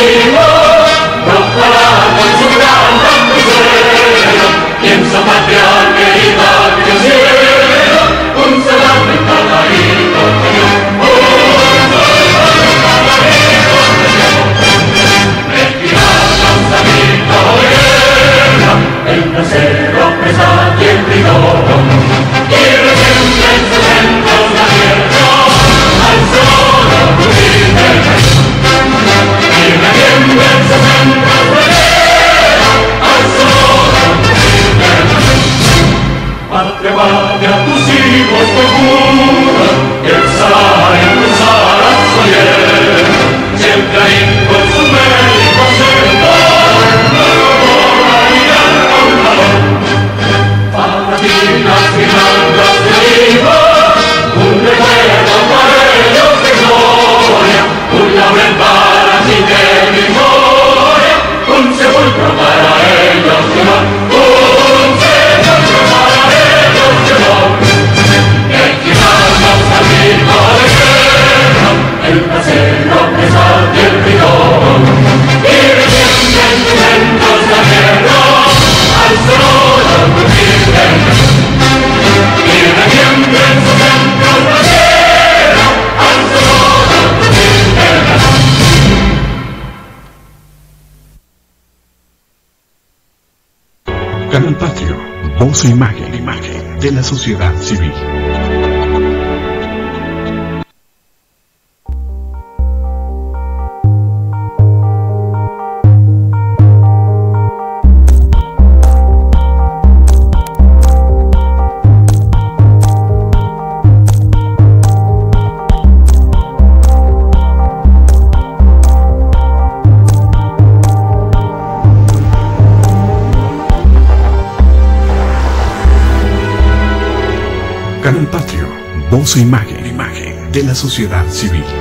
Amen. E imagen, imagen de la sociedad civil. E imagen, imagen de la sociedad civil.